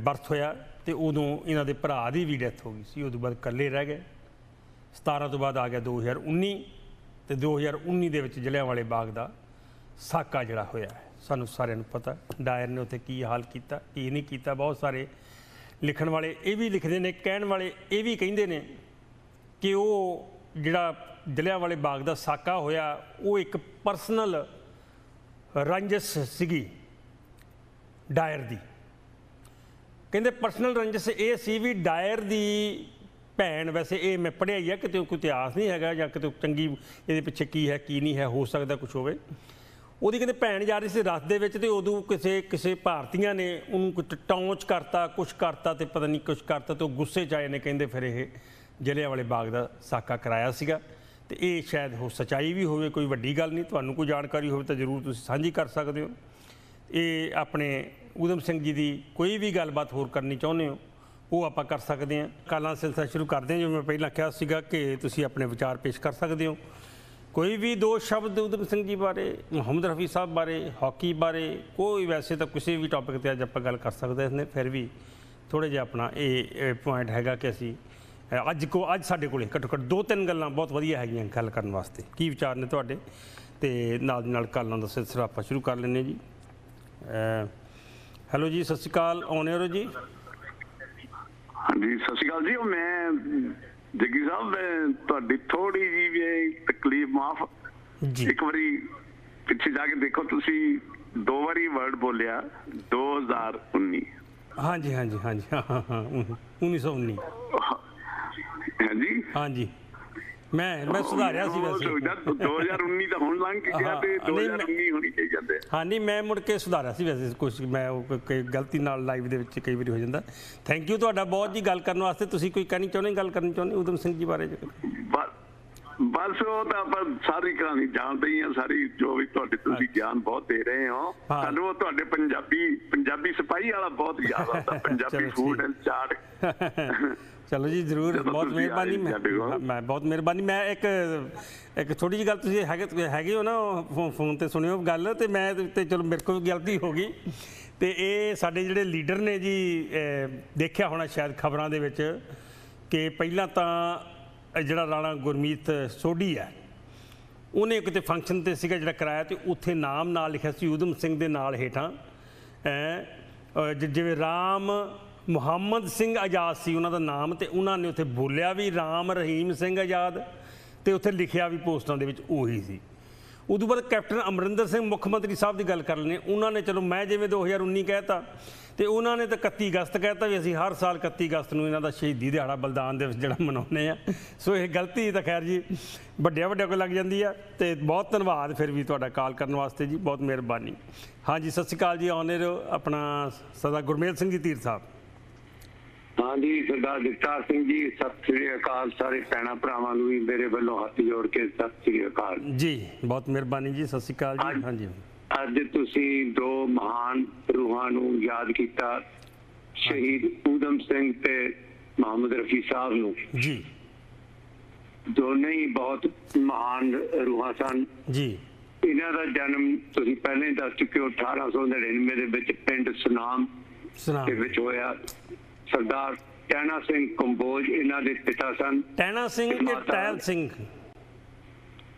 ਬਰਥ ਹੋਇਆ ਤੇ ਉਦੋਂ ਇਹਨਾਂ ਦੇ ਭਰਾ ਦੀ ਵੀ ਡੈਥ ਹੋ ਗਈ ਸੀ। ਉਦੋਂ ਬਾਅਦ ਇਕੱਲੇ ਰਹਿ ਗਏ। 17 ਤੋਂ ਬਾਅਦ ਆ ਗਿਆ 2019 ਤੇ 2019 ਦੇ ਵਿੱਚ ਜਲਿਆਂਵਾਲੇ ਬਾਗ ਦਾ ਸਾਕਾ ਜਿਹੜਾ ਹੋਇਆ ਹੈ। ਸਾਨੂੰ ਸਾਰਿਆਂ ਨੂੰ ਪਤਾ ਡਾਇਰ ਨੇ ਉੱਥੇ ਕੀ ਹਾਲ ਕੀਤਾ, ਕੀ ਨਹੀਂ ਕੀਤਾ। ਬਹੁਤ ਸਾਰੇ ਲਿਖਣ ਵਾਲੇ ਇਹ ਵੀ ਲਿਖਦੇ ਨੇ, ਕਹਿਣ ਵਾਲੇ ਇਹ ਵੀ ਕਹਿੰਦੇ ਨੇ ਕਿ ਉਹ ਜਿਹੜਾ ਜਲਿਆਂਵਾਲੇ ਬਾਗ ਦਾ ਸਾਕਾ ਹੋਇਆ, ਉਹ ਇੱਕ ਪਰਸਨਲ ਰੰਜਸ ਸੀਗੀ ਡਾਇਰ ਦੀ। ਕਹਿੰਦੇ ਪਰਸਨਲ ਰੰਜਸ ਇਹ ਸੀ ਵੀ ਡਾਇਰ ਦੀ ਭੈਣ ਵੈਸੇ ਇਹ ਮੈਂ ਪੜ੍ਹਿਆ ਹੀ ਆ, ਕਿਤੇ ਕੋਈ ਇਤਿਹਾਸ ਨਹੀਂ ਹੈਗਾ ਜਾਂ ਕਿਤੇ ਚੰਗੀ ਇਹਦੇ ਪਿੱਛੇ ਕੀ ਹੈ, ਕੀ ਨਹੀਂ ਹੈ, ਹੋ ਸਕਦਾ ਕੁਝ ਹੋਵੇ। ਉਹਦੀ ਕਹਿੰਦੇ ਭੈਣ ਜਾ ਰਹੀ ਸੀ ਰਸ ਦੇ ਵਿੱਚ ਤੇ ਉਦੋਂ ਕਿਸੇ ਕਿਸੇ ਭਾਰਤੀਆਂ ਨੇ ਉਹਨੂੰ ਕੁਝ ਟੌਂਚ ਕਰਤਾ, ਕੁਛ ਕਰਤਾ ਤੇ ਪਤਾ ਨਹੀਂ ਕੁਛ ਕਰਤਾ ਤੇ ਉਹ ਗੁੱਸੇ ਚ ਆਏ ਨੇ, ਕਹਿੰਦੇ ਫਿਰ ਇਹ ਜਲਿਆਂ ਵਾਲੇ ਬਾਗ ਦਾ ਸਾਕਾ ਕਰਾਇਆ ਸੀਗਾ। ਤੇ ਇਹ ਸ਼ਾਇਦ ਹੋ ਸਚਾਈ ਵੀ ਹੋਵੇ, ਕੋਈ ਵੱਡੀ ਗੱਲ ਨਹੀਂ, ਤੁਹਾਨੂੰ ਕੋਈ ਜਾਣਕਾਰੀ ਹੋਵੇ ਤਾਂ ਜ਼ਰੂਰ ਤੁਸੀਂ ਸਾਂਝੀ ਕਰ ਸਕਦੇ ਹੋ। ਇਹ ਆਪਣੇ ਊਧਮ ਸਿੰਘ ਜੀ ਦੀ ਕੋਈ ਵੀ ਗੱਲਬਾਤ ਹੋਰ ਕਰਨੀ ਚਾਹੁੰਦੇ ਹੋ ਉਹ ਆਪਾਂ ਕਰ ਸਕਦੇ ਹਾਂ। ਕਾਲਾਂ ਸਿਲਸਿਲਾ ਸ਼ੁਰੂ ਕਰਦੇ ਹਾਂ, ਜਿਵੇਂ ਮੈਂ ਪਹਿਲਾਂ ਕਿਹਾ ਸੀਗਾ ਕਿ ਤੁਸੀਂ ਆਪਣੇ ਵਿਚਾਰ ਪੇਸ਼ ਕਰ ਸਕਦੇ ਹੋ। ਕੋਈ ਵੀ ਦੋ ਸ਼ਬਦ ਊਧਮ ਸਿੰਘ ਜੀ ਬਾਰੇ, ਮੁਹੰਮਦ ਰਫੀ ਸਾਹਿਬ ਬਾਰੇ, ਹਾਕੀ ਬਾਰੇ, ਕੋਈ ਵੈਸੇ ਤਾਂ ਕਿਸੇ ਵੀ ਟੌਪਿਕ ਤੇ ਅੱਜ ਆਪਾਂ ਗੱਲ ਕਰ ਸਕਦੇ ਨੇ ਫਿਰ ਵੀ ਥੋੜੇ ਜਿਹਾ ਆਪਣਾ ਇਹ ਪੁਆਇੰਟ ਹੈਗਾ ਕਿ ਅਸੀਂ ਅੱਜ ਕੋ ਅੱਜ ਸਾਡੇ ਕੋਲੇ ਘੱਟੋ ਘੱਟ ਦੋ ਤਿੰਨ ਗੱਲਾਂ ਬਹੁਤ ਵਧੀਆ ਹੈਗੀਆਂ ਗੱਲ ਕਰਨ ਵਾਸਤੇ। ਕੀ ਵਿਚਾਰ ਨੇ ਤੁਹਾਡੇ? ਤੇ ਨਾਲ ਦੀ ਨਾਲ ਕਾਲਾਂ ਦਾ ਸਿਲਸਿਲਾ ਆਪਾਂ ਸ਼ੁਰੂ ਕਰ ਲੈਂਦੇ ਹਾਂ ਜੀ। ਹੈਲੋ ਜੀ, ਸਤਿ ਸ਼੍ਰੀ ਅਕਾਲ। ਆਨਰ ਜੀ? ਹਾਂਜੀ ਸਤਿ ਸ਼੍ਰੀ ਅਕਾਲ ਜੀ। ਉਹ ਮੈਂ ਜੱਗੀ ਸਾਹਿਬ ਮੈਂ ਤੁਹਾਡੀ ਥੋੜੀ ਜੀ ਵੀ ਤਕਲੀਫ ਮਾਫ ਜੀ। ਇੱਕ ਵਾਰੀ ਪਿੱਛੇ ਜਾ ਕੇ ਦੇਖੋ ਤੁਸੀਂ ਦੋ ਵਾਰੀ ਵਰਡ ਬੋਲਿਆ 2019 ਹਾਂਜੀ ਹਾਂਜੀ ਹਾਂਜੀ। ਹਾਂ ਹਾਂ ਹਾਂ ਉਨ- 1919 ਹਾਂਜੀ। ਹਾਂਜੀ। ਮੈਂ ਮੈਂ ਸੁਧਾਰਿਆ ਸੀ ਵੈਸੇ। ਸੋਚਦਾ 2019 ਤਾਂ ਹੁਣ ਲੰਘ ਗਿਆ ਤੇ ਨਹੀਂ, ਮੈਂ- 2019 ਹੋਣੀ ਚਾਹੀਦੀ ਜਾਂਦੇ ਹਾਂ ਨਹੀਂ ਮੈਂ ਮੁੜ ਕੇ ਸੁਧਾਰਿਆ ਸੀ ਵੈਸੇ ਕੁਝ ਮੈਂ ਉਹ ਗਲਤੀ ਨਾਲ ਲਾਈਵ ਦੇ ਵਿੱਚ ਕਈ ਵਾਰੀ ਹੋ ਜਾਂਦਾ। ਥੈਂਕ ਯੂ ਤੁਹਾਡਾ ਬਹੁਤ ਜੀ ਗੱਲ ਕਰਨ ਵਾਸਤੇ। ਤੁਸੀਂ ਕੋਈ ਕਹਿਣੀ ਚਾਹੁੰਦੇ ਗੱਲ ਕਰਨੀ ਚਾਹੁੰਦੇ ਉਦਮ ਸਿੰਘ ਜੀ ਬਾਰੇ ਬਸ ਉਹ ਤਾਂ ਆਪਾਂ ਸਾਰੀ ਕਹਾਣੀ ਜਾਣਦੇ ਹੀ ਆ ਸਾਰੀ ਜੋ ਵੀ ਤੁਹਾਡੇ ਤੁਸੀਂ ਗਿਆਨ ਬਹੁਤ ਦੇ ਰਹੇ ਹੋ। ਸਾਨੂੰ ਉਹ ਤੁਹਾਡੇ ਪੰਜਾਬੀ ਪੰਜਾਬੀ ਸਿਪਾਹੀ ਵਾਲਾ ਬਹੁਤ ਯਾਦ ਆਉਂਦਾ। ਪੰਜਾਬੀ ਫੂਡ। ਐਂਡ ਚਾਟ ਚਲੋ ਜੀ ਜ਼ਰੂਰ। ਬਹੁਤ ਮਿਹਰਬਾਨੀ। ਮੈਂ ਬਹੁਤ ਮਿਹਰਬਾਨੀ। ਮੈਂ ਇੱਕ ਇੱਕ ਛੋਟੀ ਜਿਹੀ ਗੱਲ ਤੁਸੀਂ ਹੈਗੇ ਹੈਗੇ ਹੋ ਨਾ ਫੋ- ਫੋਨ ਤੇ ਸੁਣਿਓ ਗੱਲ ਤੇ ਮੈਂ ਤੇ- ਚਲੋ ਮੇਰੇ ਕੋਲ ਗਲਤੀ ਹੋ ਗਈ। ਤੇ ਇਹ ਸਾਡੇ ਜਿਹੜੇ ਲੀਡਰ ਨੇ ਜੀ ਦੇਖਿਆ ਹੋਣਾ ਸ਼ਾਇਦ ਖਬਰਾਂ ਦੇ ਵਿੱਚ ਕਿ ਪਹਿਲਾਂ ਤਾਂ ਜਿਹੜਾ ਰਾਣਾ ਗੁਰਮੀਤ ਸੋਢੀ ਹੈ ਉਹਨੇ ਕਿਤੇ ਫੰਕਸ਼ਨ ਤੇ ਸੀਗਾ ਜਿਹੜਾ ਕਰਾਇਆ ਤੇ ਉੱਥੇ ਨਾਮ ਨਾਲ ਲਿਖਿਆ ਸੀ ਊਧਮ ਸਿੰਘ ਦੇ ਨਾਲ ਹੇਠਾਂ। ਜਿਵੇਂ ਰਾਮ ਮੁਹੰਮਦ ਸਿੰਘ ਆਜ਼ਾਦ ਸੀ ਉਹਨਾਂ ਦਾ ਨਾਮ ਤੇ ਉਹਨਾਂ ਨੇ ਉੱਥੇ ਬੋਲਿਆ ਵੀ ਰਾਮ ਰਹੀਮ ਸਿੰਘ ਆਜ਼ਾਦ ਤੇ ਉੱਥੇ ਲਿਖਿਆ ਵੀ ਪੋਸਟਾਂ ਦੇ ਵਿੱਚ ਉਹੀ ਸੀ। ਉਦੋਂ ਬਾਅਦ ਕੈਪਟਨ ਅਮਰਿੰਦਰ ਸਿੰਘ ਮੁੱਖ ਮੰਤਰੀ ਸਾਹਿਬ ਦੀ ਗੱਲ ਕਰ ਲੈਂਦੇ ਉਹਨਾਂ ਨੇ ਚਲੋ ਮੈਂ ਜਿਵੇਂ 2019 ਕਹਿਤਾ ਤੇ ਉਹਨਾਂ ਨੇ ਤਾਂ 31 ਅਗਸਤ ਕਹਿਤਾ ਵੀ ਅਸੀਂ ਹਰ ਸਾਲ 31 ਅਗਸਤ ਨੂੰ ਇਹਨਾਂ ਦਾ ਸ਼ਹੀਦੀ ਦਿਹਾੜਾ ਬਲੀਦਾਨ ਦਿਵਸ ਜਿਹੜਾ ਮਨਾਉਂਦੇ ਆ ਸੋ ਇਹ ਗਲਤੀ ਤਾਂ ਖੈਰ ਜੀ ਵੱਡਿਆਂ ਵੱਡਿਆਂ ਕੋਲ ਲੱਗ ਜਾਂਦੀ ਆ ਤੇ ਬਹੁਤ ਧੰਨਵਾਦ ਫਿਰ ਵੀ ਤੁਹਾਡਾ ਕਾਲ ਕਰਨ ਵਾਸਤੇ ਜੀ, ਬਹੁਤ ਮਿਹਰਬਾਨੀ। ਹਾਂਜੀ, ਸਤਿ ਸ਼੍ਰੀ ਅਕਾਲ ਜੀ, ਆਨਰ ਆਪਣਾ ਸਦਾ ਗੁਰਮੇਲ ਸਿੰਘ ਜੀ ਧੀਰ ਸਾਹਿਬ। ਹਾਂਜੀ ਸਰਦਾਰ ਜਗਤਾਰ ਸਿੰਘ ਜੀ ਸਤਿ ਸ੍ਰੀ ਅਕਾਲ ਸਾਰੇ ਭੈਣਾਂ ਭਰਾਵਾਂ ਨੂੰ ਵੀ ਮੇਰੇ ਵੱਲੋਂ ਹੱਥ ਜੋੜ ਕੇ ਸਤਿ ਸ੍ਰੀ ਅਕਾਲ। ਜੀ ਬਹੁਤ ਮਿਹਰਬਾਨੀ ਜੀ ਸਤਿ ਸ਼੍ਰੀ ਅਕਾਲ ਜੀ। ਹਾਂਜੀ। ਅੱਜ ਤੁਸੀਂ ਦੋ ਮਹਾਨ ਰੂਹਾਂ ਨੂੰ ਯਾਦ ਕੀਤਾ ਸ਼ਹੀਦ ਊਧਮ ਸਿੰਘ ਤੇ ਮੁਹੰਮਦ ਰਫੀ ਸਾਹਿਬ ਨੂੰ। ਜੀ। ਦੋਨੇ ਹੀ ਬਹੁਤ ਮਹਾਨ ਰੂਹਾਂ ਸਨ। ਜੀ। ਇਹਨਾਂ ਦਾ ਜਨਮ ਤੁਸੀਂ ਪਹਿਲਾਂ ਹੀ ਦੱਸ ਚੁੱਕੇ ਹੋ 1899 ਦੇ ਵਿੱਚ ਪਿੰਡ ਸੁਨਾਮ ਦੇ ਸੁਨਾਮ ਵਿੱਚ ਹੋਇਆ। ਸਰਦਾਰ ਟੈਣਾ ਸਿੰਘ ਕੰਬੋਜ ਇਹਨਾਂ ਦੇ ਪਿਤਾ ਸਨ। ਟੈਣਾ ਸਿੰਘ ਤੇ ਟੈਲ ਸਿੰਘ?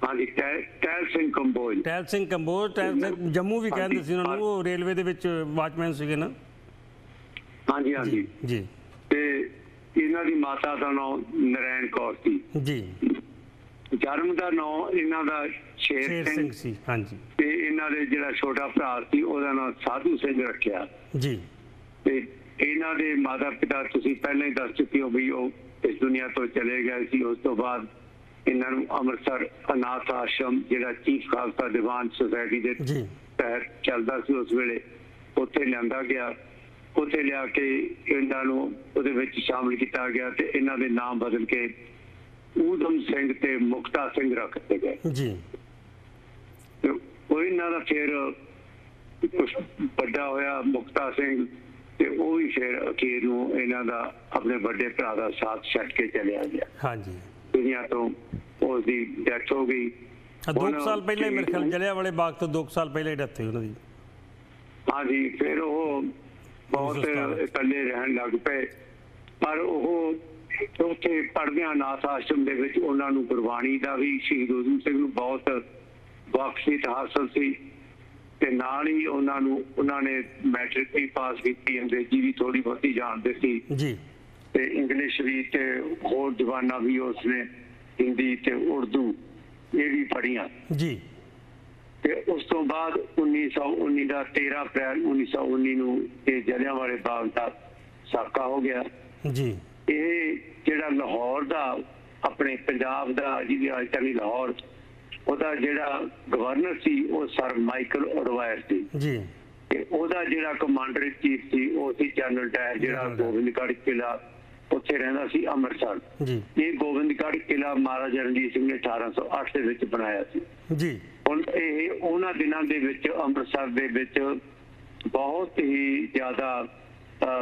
ਹਾਂਜੀ ਟੈਲ ਸਿੰਘ ਕੰਬੋਜ। ਟੈਲ ਸਿੰਘ ਕੰਬੋਜ ਟੈਲ ਸਿੰਘ ਜੰਮੂ ਵੀ ਕਹਿੰਦੇ ਸੀ ਉਹਨਾਂ ਨੂੰ ਉਹ ਰੇਲਵੇ ਦੇ ਵਿੱਚ ਵਾਚਮੈਨ ਸੀਗੇ ਨਾ। ਹਾਂਜੀ ਹਾਂਜੀ। ਜੀ ਤੇ ਇਹਨਾਂ ਦੀ ਮਾਤਾ ਦਾ ਨਾਮ ਨਰੈਣ ਕੌਰ ਸੀ। ਜੀ। ਜਨਮ ਦਾ ਨਾਮ ਇਹਨਾਂ ਦਾ ਸ਼ੇਰ ਸਿੰਘ ਸੀ ਹਾਂਜੀ। ਤੇ ਇਹਨਾਂ ਦੇ ਜਿਹੜਾ ਛੋਟਾ ਭਰਾ ਸੀ ਉਹਦਾ ਨਾਮ ਸਾਧੂ ਸਿੰਘ ਰੱਖਿਆ। ਜੀ। ਤੇ ਇਹਨਾਂ ਦੇ ਮਾਤਾ ਪਿਤਾ ਤੁਸੀਂ ਪਹਿਲਾਂ ਹੀ ਦੱਸ ਚੁੱਕੇ ਹੋ ਵੀ ਉਹ ਇਸ ਦੁਨੀਆ ਤੋਂ ਚਲੇ ਗਏ ਸੀ। ਉਸ ਤੋਂ ਬਾਅਦ ਇਹਨਾਂ ਨੂੰ ਅੰਮ੍ਰਿਤਸਰ ਅਨਾਥ ਆਸ਼ਰਮ ਜਿਹੜਾ ਚੀਫ ਖਾਲਸਾ ਦੀਵਾਨ ਸੁਸਾਇਟੀ ਦੇ ਤਹਿਤ ਚੱਲਦਾ ਸੀ ਉਸ ਵੇਲੇ ਉੱਥੇ ਲਿਆਂਦਾ ਗਿਆ। ਉੱਥੇ ਲਿਆ ਕੇ ਇਹਨਾਂ ਨੂੰ ਉਹਦੇ ਵਿੱਚ ਸ਼ਾਮਲ ਕੀਤਾ ਗਿਆ ਤੇ ਇਹਨਾਂ ਦੇ ਨਾਮ ਬਦਲ ਕੇ ਊਧਮ ਸਿੰਘ ਤੇ ਮੁਕਤਾ ਸਿੰਘ ਰੱਖ ਦਿੱਤੇ ਗਏ। ਜੀ। ਉਹ ਇਹਨਾਂ ਦਾ ਫਿਰ ਕੁਛ ਵੱਡਾ ਹੋਇਆ ਮੁਕਤਾ ਸਿੰਘ ਤੇ ਉਹ ਵੀ ਫਿਰ ਅਖੀਰ ਨੂੰ ਇਹਨਾਂ ਦਾ ਆਪਣੇ ਵੱਡੇ ਭਰਾ ਦਾ ਸਾਥ ਛੱਡ ਕੇ ਚਲਿਆ ਗਿਆ। ਹਾਂਜੀ। ਦੁਨੀਆ ਤੋਂ ਉਸ ਦੀ ਡੈਥ ਹੋ ਗਈ। ਦੋ ਸਾਲ ਪਹਿਲਾਂ ਹੀ ਮੇਰੇ ਖਿਆਲ ਜਲਿਆਂ ਵਾਲੇ ਬਾਗ ਤੋਂ ਦੋ ਸਾਲ ਪਹਿਲਾਂ ਹੀ ਡੈਥ ਹੋਈ ਉਹਨਾਂ ਦੀ। ਹਾਂਜੀ ਫਿਰ ਉਹ ਬਹੁਤ। ਇਕੱਲੇ ਰਹਿਣ ਲੱਗ ਪਏ। ਪਰ ਉਹ ਉੱਥੇ ਪੜ੍ਹਦਿਆਂ ਅਨਾਥ ਆਸ਼ਰਮ ਦੇ ਵਿੱਚ ਉਹਨਾਂ ਨੂੰ ਗੁਰਬਾਣੀ ਦਾ ਵੀ ਸ਼ਹੀਦ ਊਧਮ ਸਿੰਘ ਨੂੰ ਬਹੁਤ ਬਖਸ਼ਿਸ਼ ਹਾਸਲ ਸੀ। ਤੇ ਨਾਲ ਹੀ ਉਹਨਾਂ ਨੂੰ ਉਹਨਾਂ ਨੇ ਮੈਟ੍ਰਿਕ ਵੀ ਪਾਸ ਕੀਤੀ ਅੰਗਰੇਜ਼ੀ ਵੀ ਥੋੜੀ ਬਹੁਤੀ ਜਾਣਦੇ ਸੀ। ਜੀ। ਤੇ ਇੰਗਲਿਸ਼ ਵੀ ਤੇ ਹੋਰ ਜ਼ਬਾਨਾਂ ਵੀ ਉਸਨੇ ਹਿੰਦੀ ਤੇ ਉਰਦੂ ਇਹ ਵੀ ਪੜ੍ਹੀਆਂ। ਜੀ। ਤੇ ਉਸ ਤੋਂ ਬਾਅਦ 1919 ਦਾ 13 ਅਪ੍ਰੈਲ 1919 ਨੂੰ ਇਹ ਜਲਿਆਂਵਾਲੇ ਬਾਗ ਦਾ ਸਾਕਾ ਹੋ ਗਿਆ। ਜੀ। ਇਹ ਜਿਹੜਾ ਲਾਹੌਰ ਦਾ ਆਪਣੇ ਪੰਜਾਬ ਦਾ ਜਿਹਦੀ ਰਾਜਧਾਨੀ ਲਾਹੌਰ ਉਹਦਾ ਜਿਹੜਾ ਗਵਰਨਰ ਸੀ ਉਹ ਸਰ ਮਾਈਕਲ ਓਡਵਾਇਰ ਸੀ। ਜੀ। ਤੇ ਉਹਦਾ ਜਿਹੜਾ ਕਮਾਂਡਰ ਚੀਫ ਸੀ ਉਹ ਸੀ ਜਨਰਲ ਡਾਇਰ ਜਿਹੜਾ। ਗੋਬਿੰਦਗੜ੍ਹ ਕਿਲਾ ਉੱਥੇ ਰਹਿੰਦਾ ਸੀ ਅੰਮ੍ਰਿਤਸਰ। ਜੀ। ਇਹ ਗੋਬਿੰਦਗੜ੍ਹ ਕਿਲਾ ਮਹਾਰਾਜਾ ਰਣਜੀਤ ਸਿੰਘ ਨੇ 1808 ਦੇ ਵਿੱਚ ਬਣਾਇਆ ਸੀ। ਜੀ। ਹੁਣ ਇਹ ਉਹਨਾਂ ਦਿਨਾਂ ਦੇ ਵਿੱਚ ਅੰਮ੍ਰਿਤਸਰ ਦੇ ਵਿੱਚ ਬਹੁਤ ਹੀ ਜ਼ਿਆਦਾ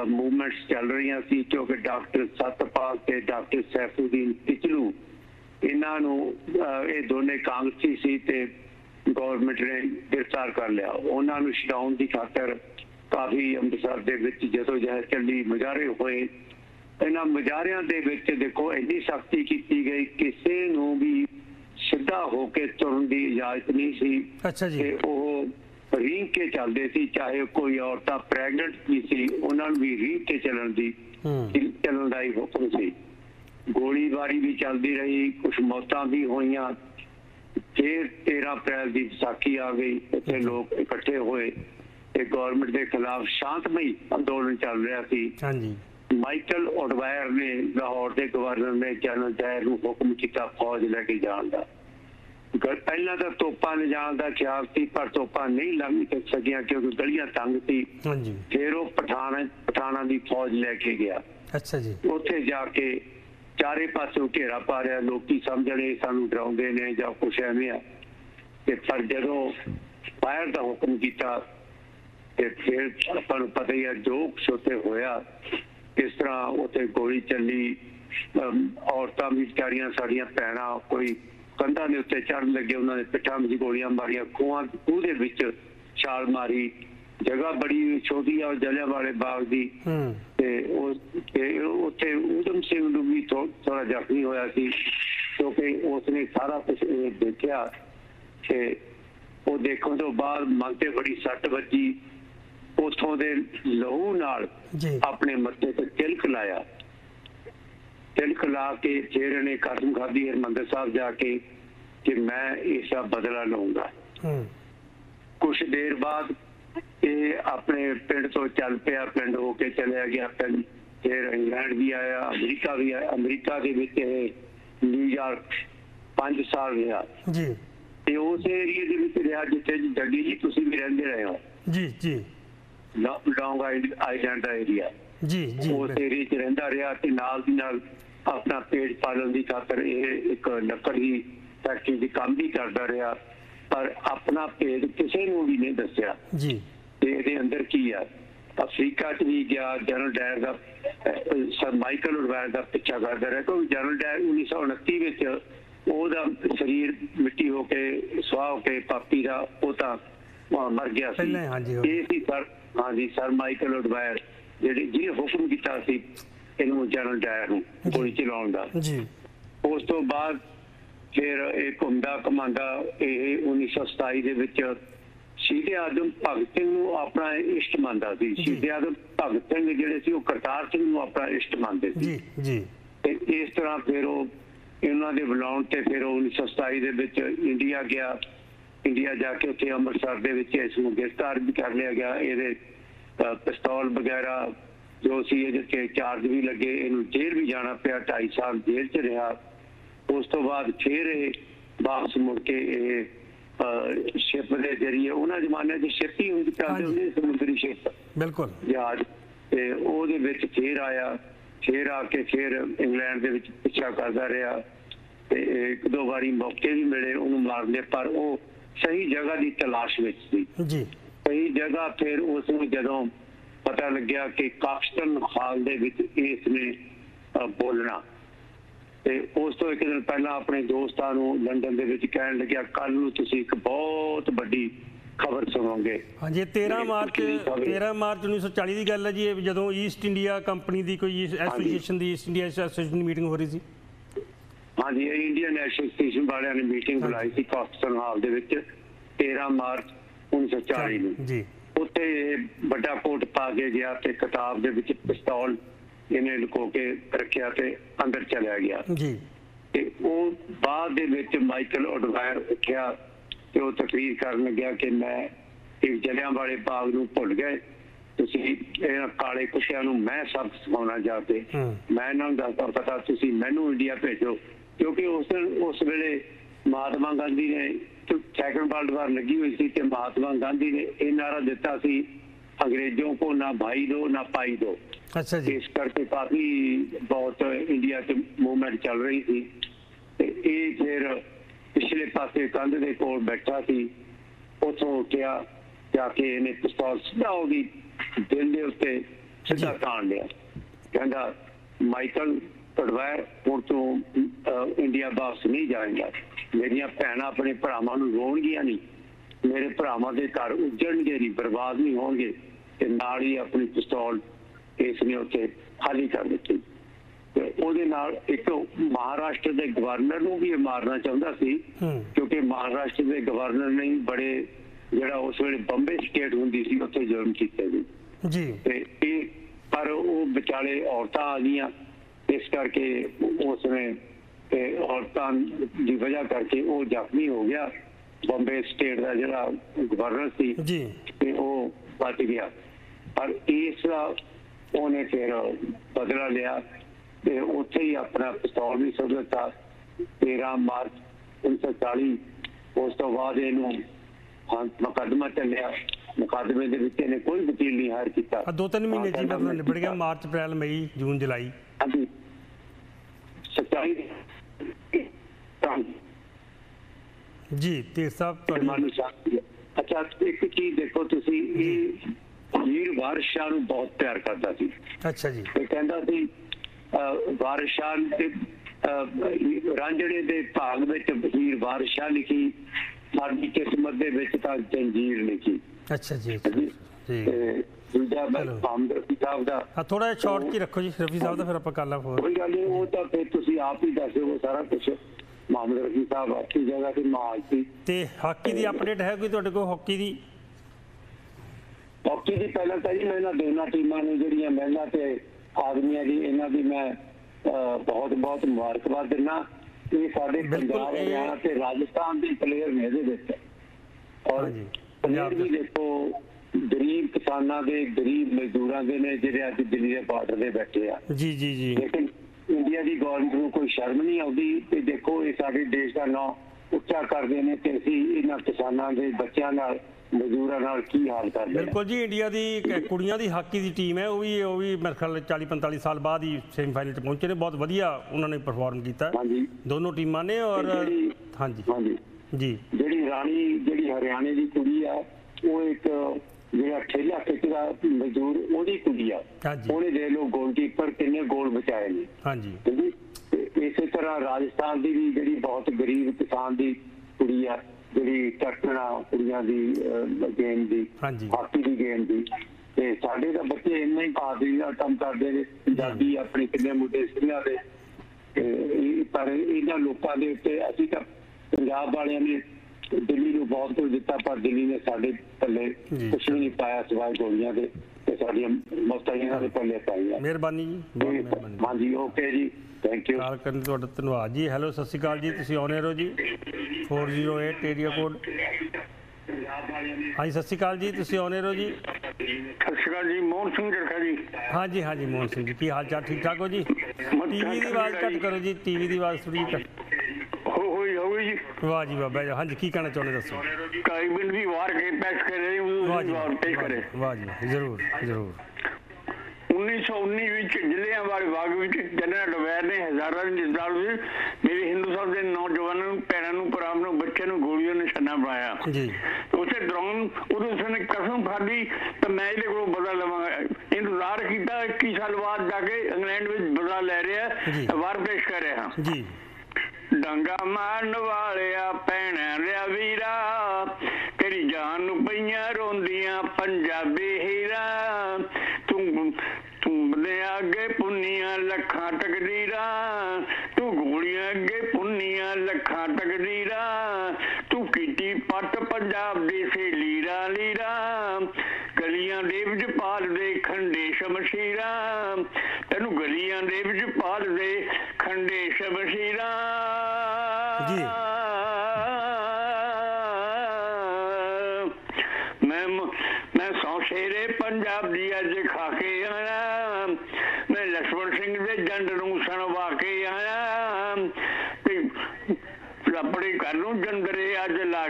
ਮੂਵਮੈਂਟਸ ਚੱਲ ਰਹੀਆਂ ਸੀ ਕਿਉਂਕਿ ਡਾਕਟਰ ਸਤਪਾਲ ਤੇ ਡਾਕਟਰ ਸੈਫੂਦੀਨ ਕਿਚਲੂ ਇਹਨਾਂ ਨੂੰ ਇਹ ਦੋਨੇ ਕਾਂਗਰਸੀ ਸੀ ਤੇ ਗਵਰਨਮੈਂਟ ਨੇ ਗ੍ਰਿਫਤਾਰ ਕਰ ਲਿਆ। ਉਹਨਾਂ ਨੂੰ ਛਡਾਉਣ ਦੀ ਖਾਤਰ ਕਾਫੀ ਅੰਮ੍ਰਿਤਸਰ ਦੇ ਵਿੱਚ ਜਦੋਂ ਜਹਿਰ ਚੱਲੀ ਮੁਜ਼ਾਹਰੇ ਹੋਏ। ਇਹਨਾਂ ਮੁਜ਼ਾਹਰਿਆਂ ਦੇ ਵਿੱਚ ਦੇਖੋ ਇੰਨੀ ਸਖਤੀ ਕੀਤੀ ਗਈ ਕਿਸੇ ਨੂੰ ਵੀ ਸਿੱਧਾ ਹੋ ਕੇ ਤੁਰਨ ਦੀ ਇਜਾਜ਼ਤ ਨਹੀਂ ਸੀ। ਅੱਛਾ ਜੀ। ਤੇ ਉਹ ਰੀਂਗ ਕੇ ਚੱਲਦੇ ਸੀ ਚਾਹੇ ਕੋਈ ਔਰਤਾਂ ਪ੍ਰੈਗਨੈਂਟ ਵੀ ਸੀ ਉਹਨਾਂ ਨੂੰ ਵੀ ਰੀਂਗ ਕੇ ਚੱਲਣ ਦੀ ਚੱਲਣ ਦਾ ਹੀ ਹੁਕਮ ਸੀ। ਗੋਲੀਬਾਰੀ ਵੀ ਚੱਲਦੀ ਰਹੀ ਕੁਝ ਮੌਤਾਂ ਵੀ ਹੋਈਆਂ। ਫਿਰ 13 ਅਪ੍ਰੈਲ ਦੀ ਵਿਸਾਖੀ ਆ ਗਈ ਉੱਥੇ ਲੋਕ ਇਕੱਠੇ ਹੋਏ। ਤੇ ਗਵਰਨਮੈਂਟ ਦੇ ਖਿਲਾਫ ਸ਼ਾਂਤਮਈ ਅੰਦੋਲਨ ਚੱਲ ਰਿਹਾ ਸੀ। ਹਾਂਜੀ। ਮਾਈਕਲ ਓਡਵਾਇਰ ਨੇ ਲਾਹੌਰ ਦੇ ਗਵਰਨਰ ਨੇ ਜਨਰਲ ਡਾਇਰ ਨੂੰ ਹੁਕਮ ਕੀਤਾ ਫੌਜ ਲੈ ਕੇ ਜਾਣ ਦਾ। ਪਹਿਲਾਂ ਤਾਂ ਤੋਪਾਂ ਲਿਜਾਣ ਦਾ ਖਿਆਲ ਸੀ ਪਰ ਤੋਪਾਂ ਨਹੀਂ ਲੰਘ ਸਕੀਆਂ ਕਿਉਂਕਿ ਗਲੀਆਂ ਤੰਗ ਸੀ। ਹਾਂਜੀ। ਫਿਰ ਉਹ ਪਠਾਨ ਪਠਾਨਾਂ ਦੀ ਫੌਜ ਲੈ ਕੇ ਗਿਆ। ਅੱਛਾ ਜੀ। ਉੱਥੇ ਜਾ ਕੇ ਚਾਰੇ ਪਾਸੋਂ ਘੇਰਾ ਪਾ ਰਿਹਾ, ਲੋਕੀ ਸਮਝਣੇ ਸਾਨੂੰ ਡਰਾਉਂਦੇ ਨੇ ਜਾਂ ਕੁਛ ਐਵੇਂ ਆ ਤੇ ਪਰ ਜਦੋਂ ਫਾਇਰ ਦਾ ਹੁਕਮ ਕੀਤਾ ਤੇ ਫਿਰ ਆਪਾਂ ਨੂੰ ਪਤਾ ਹੀ ਹੈ ਜੋ ਕੁਛ ਉੱਥੇ ਹੋਇਆ, ਕਿਸ ਤਰ੍ਹਾਂ ਉੱਥੇ ਗੋਲੀ ਚੱਲੀ ਔਰਤਾਂ ਵੀ ਵਿਚਾਰੀਆਂ, ਸਾਡੀਆਂ ਭੈਣਾਂ, ਕੋਈ ਕੰਧਾਂ ਦੇ ਉੱਤੇ ਚੜਨ ਲੱਗੇ, ਉਹਨਾਂ ਨੇ ਪਿੱਠਾਂ ਵਿੱਚ ਗੋਲੀਆਂ ਮਾਰੀਆਂ, ਖੂਹਾਂ, ਖੂਹ ਦੇ ਵਿੱਚ ਛਾਲ ਮਾਰੀ ਜਗ੍ਹਾ ਬੜੀ ਛੋਟੀ ਆ ਜਲਿਆਂ ਵਾਲੇ ਬਾਗ ਦੀ। ਤੇ ਉਹ ਤੇ ਉੱਥੇ ਉਦਮ ਸਿੰਘ ਨੂੰ ਵੀ ਥੋੜਾ ਜ਼ਖਮੀ ਹੋਇਆ ਸੀ ਕਿਉਂਕਿ ਉਸਨੇ ਸਾਰਾ ਕੁਝ ਦੇਖਿਆ। ਤੇ ਉਹ ਦੇਖਣ ਤੋਂ ਬਾਅਦ ਮਨ ਤੇ ਬੜੀ ਸੱਟ ਵੱਜੀ। ਉਥੋਂ ਦੇ ਲਹੂ ਨਾਲ ਆਪਣੇ ਮੱਥੇ ਤੇ ਤਿਲਕ ਲਾਇਆ। ਤਿਲਕ ਲਾ ਕੇ ਫਿਰ ਇਹਨੇ ਕਸਮ ਖਾਧੀ ਹਰਮੰਦਰ ਸਾਹਿਬ ਜਾ ਕੇ ਕਿ ਮੈਂ ਇਸ ਦਾ ਬਦਲਾ ਲਵਾਂਗਾ ਹੂੰ। ਕੁਛ ਦੇਰ ਬਾਅਦ ਇਹ ਆਪਣੇ ਪਿੰਡ ਤੋਂ ਚੱਲ ਪਿਆ ਪਿੰਡ ਹੋ ਕੇ ਚਲਿਆ ਗਿਆ ਪਿੰਡ। ਫਿਰ ਇੰਗਲੈਂਡ ਵੀ ਆਇਆ ਅਮਰੀਕਾ ਵੀ ਆਇਆ। ਅਮਰੀਕਾ ਦੇ ਵਿੱਚ ਇਹ ਨਿਊਯਾਰਕ 5 ਸਾਲ ਰਿਹਾ। ਜੀ। ਤੇ ਉਸ ਏਰੀਏ ਦੇ ਵਿੱਚ ਰਿਹਾ ਜਿੱਥੇ ਜੱਗੀ ਜੀ ਤੁਸੀਂ ਵੀ ਰਹਿੰਦੇ ਰਹੇ ਹੋ। ਜੀ ਜੀ। ਲੌਂਗ ਆਈਲੈਂਡ ਦਾ ਏਰੀਆ। ਜੀ ਜੀ। ਉਸ ਏਰੀਏ 'ਚ ਰਹਿੰਦਾ ਰਿਹਾ ਤੇ ਨਾਲ ਦੀ ਨਾਲ ਆਪਣਾ ਪੇਟ ਪਾਲਣ ਦੀ ਖਾਤਰ ਇਹ ਇੱਕ ਲੱਕੜ ਦੀ ਫੈਕਟਰੀ ਦੀ ਕੰਮ ਵੀ ਕਰਦਾ ਰਿਹਾ। ਪਰ ਆਪਣਾ ਭੇਦ ਕਿਸੇ ਨੂੰ ਵੀ ਨਹੀਂ ਦੱਸਿਆ। ਜੀ। ਤੇ ਇਹਦੇ ਅੰਦਰ ਕੀ ਆ? ਅਫਰੀਕਾ 'ਚ ਵੀ ਗਿਆ ਜਨਰਲ ਡਾਇਰ ਦਾ ਸਰ ਮਾਈਕਲ ਉਡਵਾਇਰ ਦਾ ਪਿੱਛਾ ਕਰਦਾ ਰਿਹਾ ਕਿਉਂਕਿ ਜਨਰਲ ਡਾਇਰ 1929 ਵਿੱਚ ਉਹਦਾ ਸਰੀਰ ਮਿੱਟੀ ਹੋ ਕੇ ਸੁਆਹ ਹੋ ਕੇ ਪਾਪੀ ਦਾ ਉਹ ਤਾਂ ਮਰ ਗਿਆ ਸੀ। ਇਹ ਸੀ ਸਰ ਹਾਂਜੀ ਸਰ ਮਾਈਕਲ ਉਡਵਾਇਰ ਜਿਹੜੇ ਜਿਹਨੇ ਹੁਕਮ ਕੀਤਾ ਸੀ ਇਹਨੂੰ ਜਨਰਲ ਡਾਇਰ ਨੂੰ ਗੋਲੀ ਚਲਾਉਣ ਦਾ। ਜੀ। ਉਸ ਤੋਂ ਬਾਅਦ ਫਿਰ ਇਹ ਘੁੰਮਦਾ ਕਮਾਂਦਾ ਇਹ 1927 ਦੇ ਵਿੱਚ ਸ਼ਹੀਦ ਆਦਮ ਭਗਤ ਸਿੰਘ ਨੂੰ ਆਪਣਾ ਇਸ਼ਟ ਮੰਨਦਾ ਸੀ। ਸ਼ਹੀਦ ਆਦਮ ਭਗਤ ਸਿੰਘ ਜਿਹੜੇ ਸੀ ਉਹ ਕਰਤਾਰ ਸਿੰਘ ਨੂੰ ਆਪਣਾ ਇਸ਼ਟ ਮੰਨਦੇ ਸੀ। ਜੀ ਜੀ। ਤੇ ਇਸ ਤਰ੍ਹਾਂ ਫਿਰ ਉਹ ਇਹਨਾਂ ਦੇ ਬੁਲਾਉਣ ਤੇ ਫਿਰ ਉਹ 1927 ਦੇ ਵਿੱਚ ਇੰਡੀਆ ਗਿਆ। ਇੰਡੀਆ ਜਾ ਕੇ ਉੱਥੇ ਅੰਮ੍ਰਿਤਸਰ ਦੇ ਵਿੱਚ ਇਸ ਨੂੰ ਗ੍ਰਿਫਤਾਰ ਵੀ ਕਰ ਲਿਆ ਗਿਆ। ਇਹਦੇ ਪਿਸਤੌਲ ਵਗੈਰਾ ਜੋ ਸੀ ਇਹਦੇ ਤੇ ਚਾਰਜ ਵੀ ਲੱਗੇ। ਇਹਨੂੰ ਜੇਲ੍ਹ ਵੀ ਜਾਣਾ ਪਿਆ। 2.5 ਸਾਲ ਜੇਲ੍ਹ 'ਚ ਰਿਹਾ। ਉਸ ਤੋਂ ਬਾਅਦ ਫਿਰ ਇਹ ਵਾਪਸ ਮੁੜ ਕੇ ਇਹ ਸ਼ਿਪ ਦੇ ਜਰੀਏ ਉਹਨਾਂ ਜ਼ਮਾਨਿਆਂ 'ਚ ਸ਼ਿਪ ਹੀ ਹੁੰਦੀ ਚੱਲਦੇ। ਹੁੰਦੇ ਸਮੁੰਦਰੀ ਸ਼ਿਪ ਬਿਲਕੁਲ। ਜਹਾਜ਼। ਤੇ ਉਹਦੇ ਵਿੱਚ ਫੇਰ ਆਇਆ ਫੇਰ ਆ ਕੇ ਫੇਰ ਇੰਗਲੈਂਡ ਦੇ ਵਿੱਚ ਪਿੱਛਾ ਕਰਦਾ ਰਿਹਾ। ਤੇ ਇੱਕ ਦੋ ਵਾਰੀ ਮੌਕੇ ਵੀ ਮਿਲੇ ਉਹਨੂੰ ਮਾਰਨ ਪਰ ਉਹ ਸਹੀ ਜਗ੍ਹਾ ਦੀ ਤਲਾਸ਼ ਵਿੱਚ ਸੀ। ਜੀ। ਸਹੀ ਜਗ੍ਹਾ ਫਿਰ ਉਸ ਨੂੰ ਜਦੋਂ ਪਤਾ ਲੱਗਿਆ ਕਿ ਕਾਕਸਟਨ ਹਾਲ ਦੇ ਵਿੱਚ ਇਸ ਨੇ ਬੋਲਣਾ। ਤੇ ਉਸ ਤੋਂ ਇੱਕ ਦਿਨ ਪਹਿਲਾਂ ਆਪਣੇ ਦੋਸਤਾਂ ਨੂੰ ਲੰਡਨ ਦੇ ਵਿੱਚ ਕਹਿਣ ਲੱਗਿਆ ਕੱਲ ਨੂੰ ਤੁਸੀਂ ਇੱਕ ਬਹੁਤ ਵੱਡੀ ਖਬਰ ਸੁਣੋਗੇ। ਹਾਂਜੀ ਇਹ 13 ਮਾਰਚ ਕੀ ਖਬਰ? 13 ਮਾਰਚ 1940 ਦੀ ਗੱਲ ਹੈ ਜੀ ਇਹ ਜਦੋਂ ਈਸਟ ਇੰਡੀਆ ਕੰਪਨੀ ਦੀ ਕੋਈ ਐਸੋਸੀਏਸ਼ਨ ਦੀ ਈਸਟ ਇੰਡੀਆ ਐਸੋਸੀਏਸ਼ਨ ਦੀ ਮੀਟਿੰਗ ਹੋ ਰਹੀ ਸੀ। ਹਾਂਜੀ ਇਹ ਇੰਡੀਅਨ ਐਸੋਸੀਏਸ਼ਨ ਵਾਲਿਆਂ ਨੇ ਮੀਟਿੰਗ ਬੁਲਾਈ ਸੀ ਕਾਕਸਟਨ ਹਾਲ ਦੇ ਵਿੱਚ 13 ਮਾਰਚ 1940 ਨੂੰ। ਜੀ। ਉੱਥੇ ਵੱਡਾ ਕੋਟ ਪਾ ਕੇ ਗਿਆ ਤੇ ਕਿਤਾਬ ਦੇ ਵਿੱਚ ਪਿਸਤੌਲ ਇਹਨੇ ਲੁਕੋ ਕੇ ਰੱਖਿਆ ਤੇ ਅੰਦਰ ਚਲਿਆ ਗਿਆ। ਜੀ। ਤੇ ਉਹ ਬਾਅਦ ਦੇ ਵਿੱਚ ਮਾਈਕਲ ਓਡਵਾਇਰ ਉੱਠਿਆ ਤੇ ਉਹ ਤਕਰੀਰ ਕਰਨ ਲੱਗਿਆ ਕਿ ਮੈਂ ਇੱਕ ਜਲਿਆਂ ਵਾਲੇ ਬਾਗ ਨੂੰ ਭੁੱਲ ਗਏ। ਤੁਸੀਂ ਇਹਨਾਂ ਕਾਲੇ ਕੁਸ਼ਿਆਂ ਨੂੰ ਮੈਂ ਸਬਕ ਸਿਖਾਉਣਾ ਜਾ ਕੇ। ਮੈਂ ਇਹਨਾਂ ਨੂੰ ਦੱਸਦਾ ਪਤਾ ਤੁਸੀਂ ਮੈਨੂੰ ਇੰਡੀਆ ਭੇਜੋ। ਕਿਉਂਕਿ ਉਸ ਉਸ ਵੇਲੇ ਮਹਾਤਮਾ ਗਾਂਧੀ ਨੇ ਸੈਕੰਡ ਵਰਲਡ ਵਾਰ ਲੱਗੀ ਹੋਈ ਸੀ ਤੇ ਮਹਾਤਮਾ ਗਾਂਧੀ ਨੇ ਇਹ ਨਾਰਾ ਦਿੱਤਾ ਸੀ ਅੰਗਰੇਜ਼ੋਂ ਕੋ ਨਾ ਭਾਈ ਦੋ ਨਾ ਪਾਈ ਦੋ। ਅੱਛਾ ਜੀ। ਇਸ ਕਰਕੇ ਕਾਫੀ ਬਹੁਤ ਇੰਡੀਆ 'ਚ ਮੂਵਮੈਂਟ ਚੱਲ ਰਹੀ ਸੀ। ਤੇ ਇਹ ਫਿਰ ਪਿਛਲੇ ਪਾਸੇ ਕੰਧ ਦੇ ਕੋਲ ਬੈਠਾ ਸੀ। ਉਥੋਂ ਉੱਠਿਆ ਜਾ ਕੇ ਇਹਨੇ ਪਿਸਤੌਲ ਸਿੱਧਾ ਉਹਦੀ ਦਿਲ ਦੇ ਉੱਤੇ ਸਿੱਧਾ। ਤਾਣ ਲਿਆ। ਕਹਿੰਦਾ ਮਾਈਕਲ ਪੜਵਾਇਰ ਹੁਣ ਤੋਂ ਇੰਡੀਆ ਵਾਪਸ ਨਹੀਂ ਜਾਏਗਾ। ਮੇਰੀਆਂ ਭੈਣਾਂ ਆਪਣੇ ਭਰਾਵਾਂ ਨੂੰ ਰੋਣਗੀਆਂ ਨਹੀਂ। ਮੇਰੇ ਭਰਾਵਾਂ ਦੇ ਘਰ ਉੱਜਣਗੇ ਨਹੀਂ ਬਰਬਾਦ ਨਹੀਂ ਹੋਣਗੇ। ਤੇ ਨਾਲ ਹੀ ਆਪਣੀ ਪਿਸਤੌਲ ਇਸ ਨੇ ਉੱਤੇ ਖਾਲੀ ਕਰ ਦਿੱਤੀ। ਤੇ ਉਹਦੇ ਨਾਲ ਇੱਕ ਮਹਾਰਾਸ਼ਟਰ ਦੇ ਗਵਰਨਰ ਨੂੰ ਵੀ ਇਹ ਮਾਰਨਾ ਚਾਹੁੰਦਾ ਸੀ ਕਿਉਂਕਿ ਮਹਾਰਾਸ਼ਟਰ ਦੇ ਗਵਰਨਰ ਨੇ ਬੜੇ ਜਿਹੜਾ ਉਸ ਵੇਲੇ ਬੰਬੇ ਸਟੇਟ ਹੁੰਦੀ ਸੀ ਉੱਥੇ ਜੁਰਮ ਕੀਤੇ ਸੀ। ਜੀ। ਤੇ ਇਹ ਪਰ ਉਹ ਵਿਚਾਲੇ ਔਰਤਾਂ ਆ ਗਈਆਂ ਇਸ ਕਰਕੇ ਉਸ ਨੇ ਤੇ ਔਰਤਾਂ ਦੀ ਵਜ੍ਹਾ ਕਰਕੇ ਉਹ ਜ਼ਖਮੀ ਹੋ ਗਿਆ। ਬੰਬੇ ਸਟੇਟ ਦਾ ਜਿਹੜਾ ਗਵਰਨਰ ਸੀ ਜੀ। ਤੇ ਉਹ ਬਚ ਗਿਆ। ਪਰ ਇਸ ਦਾ ਉਹਨੇ ਫਿਰ ਬਦਲਾ ਲਿਆ ਤੇ ਉੱਥੇ ਹੀ ਆਪਣਾ ਪਿਸਤੌਲ ਵੀ ਸੁੱਟ ਦਿੱਤਾ। 13 ਮਾਰਚ 1940 ਉਸ ਤੋਂ ਬਾਅਦ ਇਹਨੂੰ ਮੁਕੱਦਮਾ ਚੱਲਿਆ। ਮੁਕੱਦਮੇ ਦੇ ਵਿੱਚ ਇਹਨੇ ਕੋਈ ਵਕੀਲ ਨਹੀਂ ਹਾਇਰ ਕੀਤਾ। ਆ ਦੋ ਤਿੰਨ ਮਹੀਨੇ ਜੀ ਮਤਲਬ ਨਿਬੜ ਗਿਆ ਮਾਰਚ ਅਪ੍ਰੈਲ ਮਈ ਜੂਨ ਜੁਲਾਈ। ਹਾਂਜੀ। ਸੱਚਾਈ ਜੀ ਤੇ ਸਾਹਿਬ ਤੁਹਾਡੀ। ਅੱਛਾ ਇੱਕ ਚੀਜ਼ ਦੇਖੋ ਤੁਸੀਂ ਇਹ ਵੀਰ ਵਾਰਸ਼ਾਹ ਨੂੰ ਬਹੁਤ ਪਿਆਰ ਕਰਦਾ ਸੀ। ਅੱਛਾ ਜੀ। ਇਹ ਕਹਿੰਦਾ ਸੀ ਅਹ, ਵਾਰਿਸ ਸ਼ਾਹ ਦੇ ਰਾਂਝਣੇ ਦੇ ਭਾਗ ਵਿੱਚ ਵੀਰ ਵਾਰਿਸ ਸ਼ਾਹ ਲਿਖੀ ਸਾਡੀ ਕਿਸਮਤ ਦੇ ਵਿੱਚ ਤਾਂ ਜੰਜੀਰ ਲਿਖੀ। ਅੱਛਾ ਜੀ ਅੱਛਾ ਜੀ। ਜੀ। ਤੇ ਦੂਜਾ ਮੈਂ ਚਲੋ। ਹਮਦ ਰਫੀ ਸਾਹਿਬ ਦਾ ਆ ਥੋੜਾ ਜਿਹਾ ਸ਼ਾਰਟ ਕੀ ਰੱਖੋ ਜੀ ਰਫੀ ਸਾਹਿਬ ਦਾ ਫਿਰ ਆਪਾਂ ਕਰ ਲਾਂ ਹੋਰ। ਕੋਈ ਗੱਲ ਨਹੀਂ ਉਹ ਤਾਂ ਫਿਰ ਤੁਸੀਂ ਆਪ ਹੀ ਦੱਸ ਦਿਓ ਸਾਰਾ ਕੁਝ ਮੁਹੰਮਦ ਰਫੀ ਸਾਹਿਬ ਆਪਣੀ ਜਗ੍ਹਾ ਤੇ ਮਾਜ ਸੀ। ਤੇ ਹਾਕੀ ਦੀ ਅਪਡੇਟ ਹੈ ਕੋਈ ਤੁਹਾਡੇ ਕੋਲ ਹਾਕੀ ਦੀ? ਹਾਕੀ ਦੀ ਪਹਿਲਾਂ ਤਾਂ ਜੀ ਮੈਂ ਇਹਨਾਂ ਦੋਨਾਂ ਟੀਮਾਂ ਨੂੰ ਜਿਹੜੀਆਂ ਮਹਿਲਾ ਤੇ ਆਦਮੀਆਂ ਦੀ ਇਹਨਾਂ ਦੀ ਮੈਂ ਬਹੁਤ ਬਹੁਤ ਮੁਬਾਰਕਬਾਦ ਦਿੰਦਾ। ਇਹ ਸਾਡੇ ਪੰਜਾਬ ਹਰਿਆਣਾ ਤੇ ਰਾਜਸਥਾਨ ਦੇ ਪਲੇਅਰ ਨੇ ਇਹਦੇ ਵਿੱਚ। ਔਰ ਪੰਜਾਬ ਵੀ ਦੇ- ਦੇਖੋ ਗਰੀਬ ਕਿਸਾਨਾਂ ਦੇ ਗਰੀਬ ਮਜ਼ਦੂਰਾਂ ਦੇ ਨੇ ਜਿਹੜੇ ਅੱਜ ਦਿੱਲੀ ਦੇ ਬਾਰਡਰ ਦੇ ਬੈਠੇ ਆ। ਜੀ ਜੀ ਜੀ। ਲੇਕਿਨ ਇੰਡੀਆ ਦੀ ਗਵਰਨਮੈਂਟ ਨੂੰ ਕੋਈ ਸ਼ਰਮ ਨਹੀਂ ਆਉਂਦੀ ਤੇ ਦੇਖੋ ਇਹ ਸਾਡੇ ਦੇਸ਼ ਦਾ ਨਾਂ ਉੱਚਾ ਕਰਦੇ ਨੇ ਤੇ ਅਸੀਂ ਇਹਨਾਂ ਕਿਸਾਨਾਂ ਦੇ ਬੱਚਿਆਂ ਨਾਲ ਮਜ਼ਦੂਰਾਂ ਨਾਲ ਕੀ ਹਾਲ ਕਰਦੇ ਹਾਂ ਬਿਲਕੁਲ ਜੀ ਇੰਡੀਆ ਦੀ ਕ- ਕੁੜੀਆਂ ਦੀ ਹਾਕੀ ਦੀ ਟੀਮ ਹੈ ਉਹ ਵੀ ਉਹ ਵੀ ਮੇਰੇ ਖਿਆਲ 40 45 ਸਾਲ ਬਾਅਦ ਹੀ ਸੈਮੀਫਾਈਨਲ 'ਚ ਪਹੁੰਚੇ ਨੇ ਬਹੁਤ ਵਧੀਆ ਉਹਨਾਂ ਨੇ ਪਰਫਾਰਮ ਕੀਤਾ ਹਾਂਜੀ। ਦੋਨੋਂ ਟੀਮਾਂ ਨੇ ਔਰ ਜਿਹੜੀ- ਹਾਂਜੀ। ਹਾਂਜੀ। ਜੀ। ਜਿਹੜੀ ਰਾਣੀ ਜਿਹੜੀ ਹਰਿਆਣੇ ਦੀ ਕੁੜੀ ਆ ਉਹ ਇੱਕ ਜਿਹੜਾ ਠੇਲਾ ਖਿੱਚਦਾ ਮਜ਼ਦੂਰ ਉਹਦੀ ਕੁੜੀ ਆ। ਹਾਂਜੀ। ਉਹਨੇ ਦੇ ਲੋ ਗੋਲਕੀਪਰ ਕਿੰਨੇ ਗੋਲ ਬਚਾਏ ਨੇ। ਹਾਂਜੀ। ਇਸੇ ਤਰ੍ਹਾਂ ਰਾਜਸਥਾਨ ਦੀ ਵੀ ਜਿਹੜੀ ਬਹੁਤ ਗਰੀਬ ਕਿਸਾਨ ਦੀ ਕੁੜੀ ਆ ਜਿਹੜੀ ਟੱਕਣਾ ਕੁੜੀਆਂ ਦੀ ਗੇਮ ਦੀ। ਹਾਕੀ ਦੀ ਗੇਮ ਦੀ ਤੇ ਸਾਡੇ ਤਾਂ ਬੱਚੇ ਇੰਨੇ ਹੀ ਬਹਾਦਰੀ ਨਾਲ ਕੰਮ ਕਰਦੇ ਨੇ ਪੰਜਾਬੀ ਆਪਣੇ ਕਿੰਨੇ ਮੁੱਦੇ ਸਿੰਘਾਂ ਦੇ ਪਰ ਇਹਨਾਂ ਲੋਕਾਂ ਦੇ ਉੱਤੇ ਅਸੀਂ ਤਾਂ ਪੰਜਾਬ ਵਾਲਿਆਂ ਨੇ ਦਿੱਲੀ ਨੂੰ ਬਹੁਤ ਕੁਝ ਦਿੱਤਾ ਪਰ ਦਿੱਲੀ ਨੇ ਸਾਡੇ। ਕੁਝ ਵੀ ਨਹੀਂ ਪਾਇਆ ਸਿਵਾਏ ਗੋਲੀਆਂ ਦੇ ਤੇ ਸਾਡੀਆਂ ਇਹਨਾਂ ਦੇ ਪੱਲੇ ਪਾਈਆਂ ਮਿਹਰਬਾਨੀ ਜੀ ਬਹੁਤ ਮਿਹਰਬਾਨੀ। ਹਾਂਜੀ ਓਕੇ ਜੀ ਥੈਂਕ ਯੂ ਕਾਲ ਕਰਨ ਲਈ ਤੁਹਾਡਾ ਧੰਨਵਾਦ ਜੀ। ਹੈਲੋ ਸਤਿ ਸ਼੍ਰੀ ਅਕਾਲ ਜੀ ਤੁਸੀਂ ਆਉਣੇ ਰਹੋ ਜੀ। 408 ਏਰੀਆ ਕੋਡ ਹਾਂਜੀ ਸਤਿ ਸ਼੍ਰੀ ਅਕਾਲ ਜੀ ਤੁਸੀਂ ਆਉਣੇ ਰਹੋ ਜੀ। ਸਤਿ ਸ਼੍ਰੀ ਅਕਾਲ ਜੀ ਮੋਹਨ ਸਿੰਘ ਜਰਖਾ ਜੀ। ਹਾਂਜੀ ਹਾਂਜੀ ਮੋਹਨ ਸਿੰਘ ਜੀ ਕੀ ਹਾਲ ਚਾਲ ਠੀਕ ਠਾਕ ਹੋ ਜੀ? ਟੀਵੀ ਦੀ ਆਵਾਜ਼ ਘੱਟ ਕਰੋ ਜੀ ਟੀਵੀ ਦੀ ਆਵਾਜ਼ ਥੋੜੀ ਘੱਟ ਹੋਈ ਜੀ ਵਾਹ ਜੀ ਵਾਹ ਬਹਿ ਜਾਓ। ਹਾਂਜੀ ਕੀ ਕਹਿਣਾ ਚਾਹੁੰਦੇ ਦੱਸੋ? ਕਾਈ ਬਿੰਦ ਦੀ ਵਾਰ ਕੇ ਪੈਸ ਕਰੇ ਵਾਹ ਜੀ ਉਹ ਵਾਰ ਪੇਸ਼ ਕਰੇ। ਵਾਹ ਜੀ ਜ਼ਰੂਰ ਜ਼ਰੂਰ। 1919 ਵਿੱਚ ਜ਼ਿਲ੍ਹਿਆਂਵਾਲੇ ਬਾਗ ਵਿੱਚ ਜਨਰਲ ਡਵੈਰ ਨੇ ਹਜ਼ਾਰਾਂ ਦੀ ਨਿਸਦਾਲ ਵਿੱਚ ਮੇਰੇ ਹਿੰਦੁਸਤਾਨ ਦੇ ਨੌਜਵਾਨਾਂ ਨੂੰ ਭੈਣਾਂ ਨੂੰ ਭਰਾਵਾਂ ਨੂੰ ਬੱਚਿਆਂ ਨੂੰ ਗੋਲੀਆਂ ਨਿਸ਼ਾਨਾ ਬਣਾਇਆ। ਜੀ। ਉਸੇ ਦੌਰਾਨ ਉਦੋਂ ਉਸਨੇ ਕਸਮ ਖਾਧੀ ਤਾਂ ਮੈਂ ਇਹਦੇ ਕੋਲੋਂ ਬਦਲਾ ਲਵਾਂਗਾ। ਇੰਤਜ਼ਾਰ ਕੀਤਾ 21 ਸਾਲ ਬਾਅਦ ਜਾ ਕੇ ਇੰਗਲੈਂਡ ਵਿੱਚ ਬਦਲਾ ਲੈ। ਰਿਹਾ ਵਾਰ ਪੇਸ਼ ਕਰ ਰਿਹਾ। ਜੀ। ਡੰਗਾ ਮਾਰਨ ਵਾਲਿਆ ਭੈਣਾਂ ਰਿਆ ਵੀਰਾ। ਤੇਰੀ ਜਾਨ ਨੂੰ ਪਈਆਂ ਰੋਂਦੀਆਂ ਪੰਜਾਬੀ ਹੀਰਾ। ਤੂੰ ਤੂੰ ਦੇ ਅੱਗੇ ਪੁੰਨੀਆਂ ਲੱਖਾਂ ਤਕਦੀਰਾਂ। ਤੂੰ ਗੋਲੀਆਂ ਅੱਗੇ ਪੁੰਨੀਆਂ ਲੱਖਾਂ ਤਕਦੀਰਾਂ। ਤੂੰ ਕੀਤੀ ਪੱਟ ਪੰਜਾਬ ਦੀ ਸੇ ਲੀਰਾ ਲੀਰਾ। ਗਲੀਆਂ ਦੇ ਵਿੱਚ ਪਾਲਦੇ ਖੰਡੇ ਸ਼ਮਸ਼ੀਰਾਂ। ਇਹਨੂੰ ਗਲੀਆਂ ਦੇ ਵਿੱਚ ਪਾ ਦੇ ਖੰਡੇ ਸ਼ਮਸ਼ੀਰਾਂ ਜੀ। ਮੈਂ ਮੈਂ ਸੌਸ਼ੇਰੇ ਪੰਜਾਬ ਦੀ ਅੱਜ ਖਾ ਕੇ ਆਇਆ। ਮੈਂ ਲਖਵਰ ਸਿੰਘ ਦੇ ਜੰਡ ਨੂੰ ਸੁਣਵਾ ਕੇ ਆਇਆ। ਤੇ ਆਪਣੇ ਘਰ ਨੂੰ ਜੰਦਰੇ ਅੱਜ ਲਾ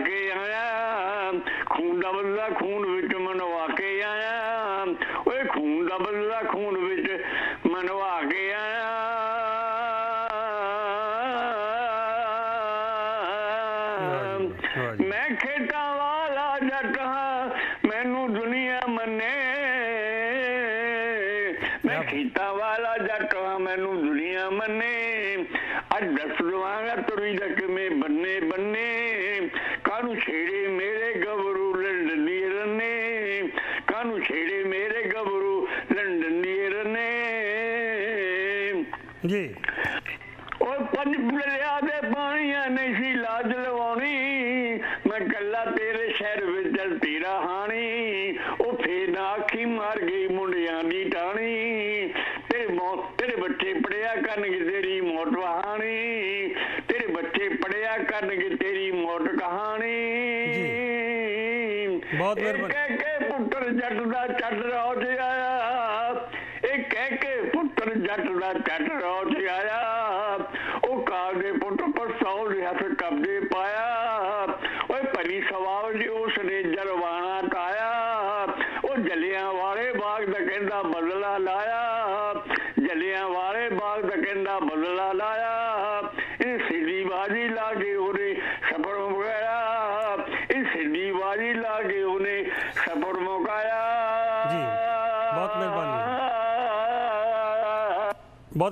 ਮੇਰੇ ਗਬਰੂ ਲੰਡਨ ਦੀ ਰੰਨੇ। ਜੀ। ਓਏ ਪੰਜ ਬਲਿਆ ਦੇ।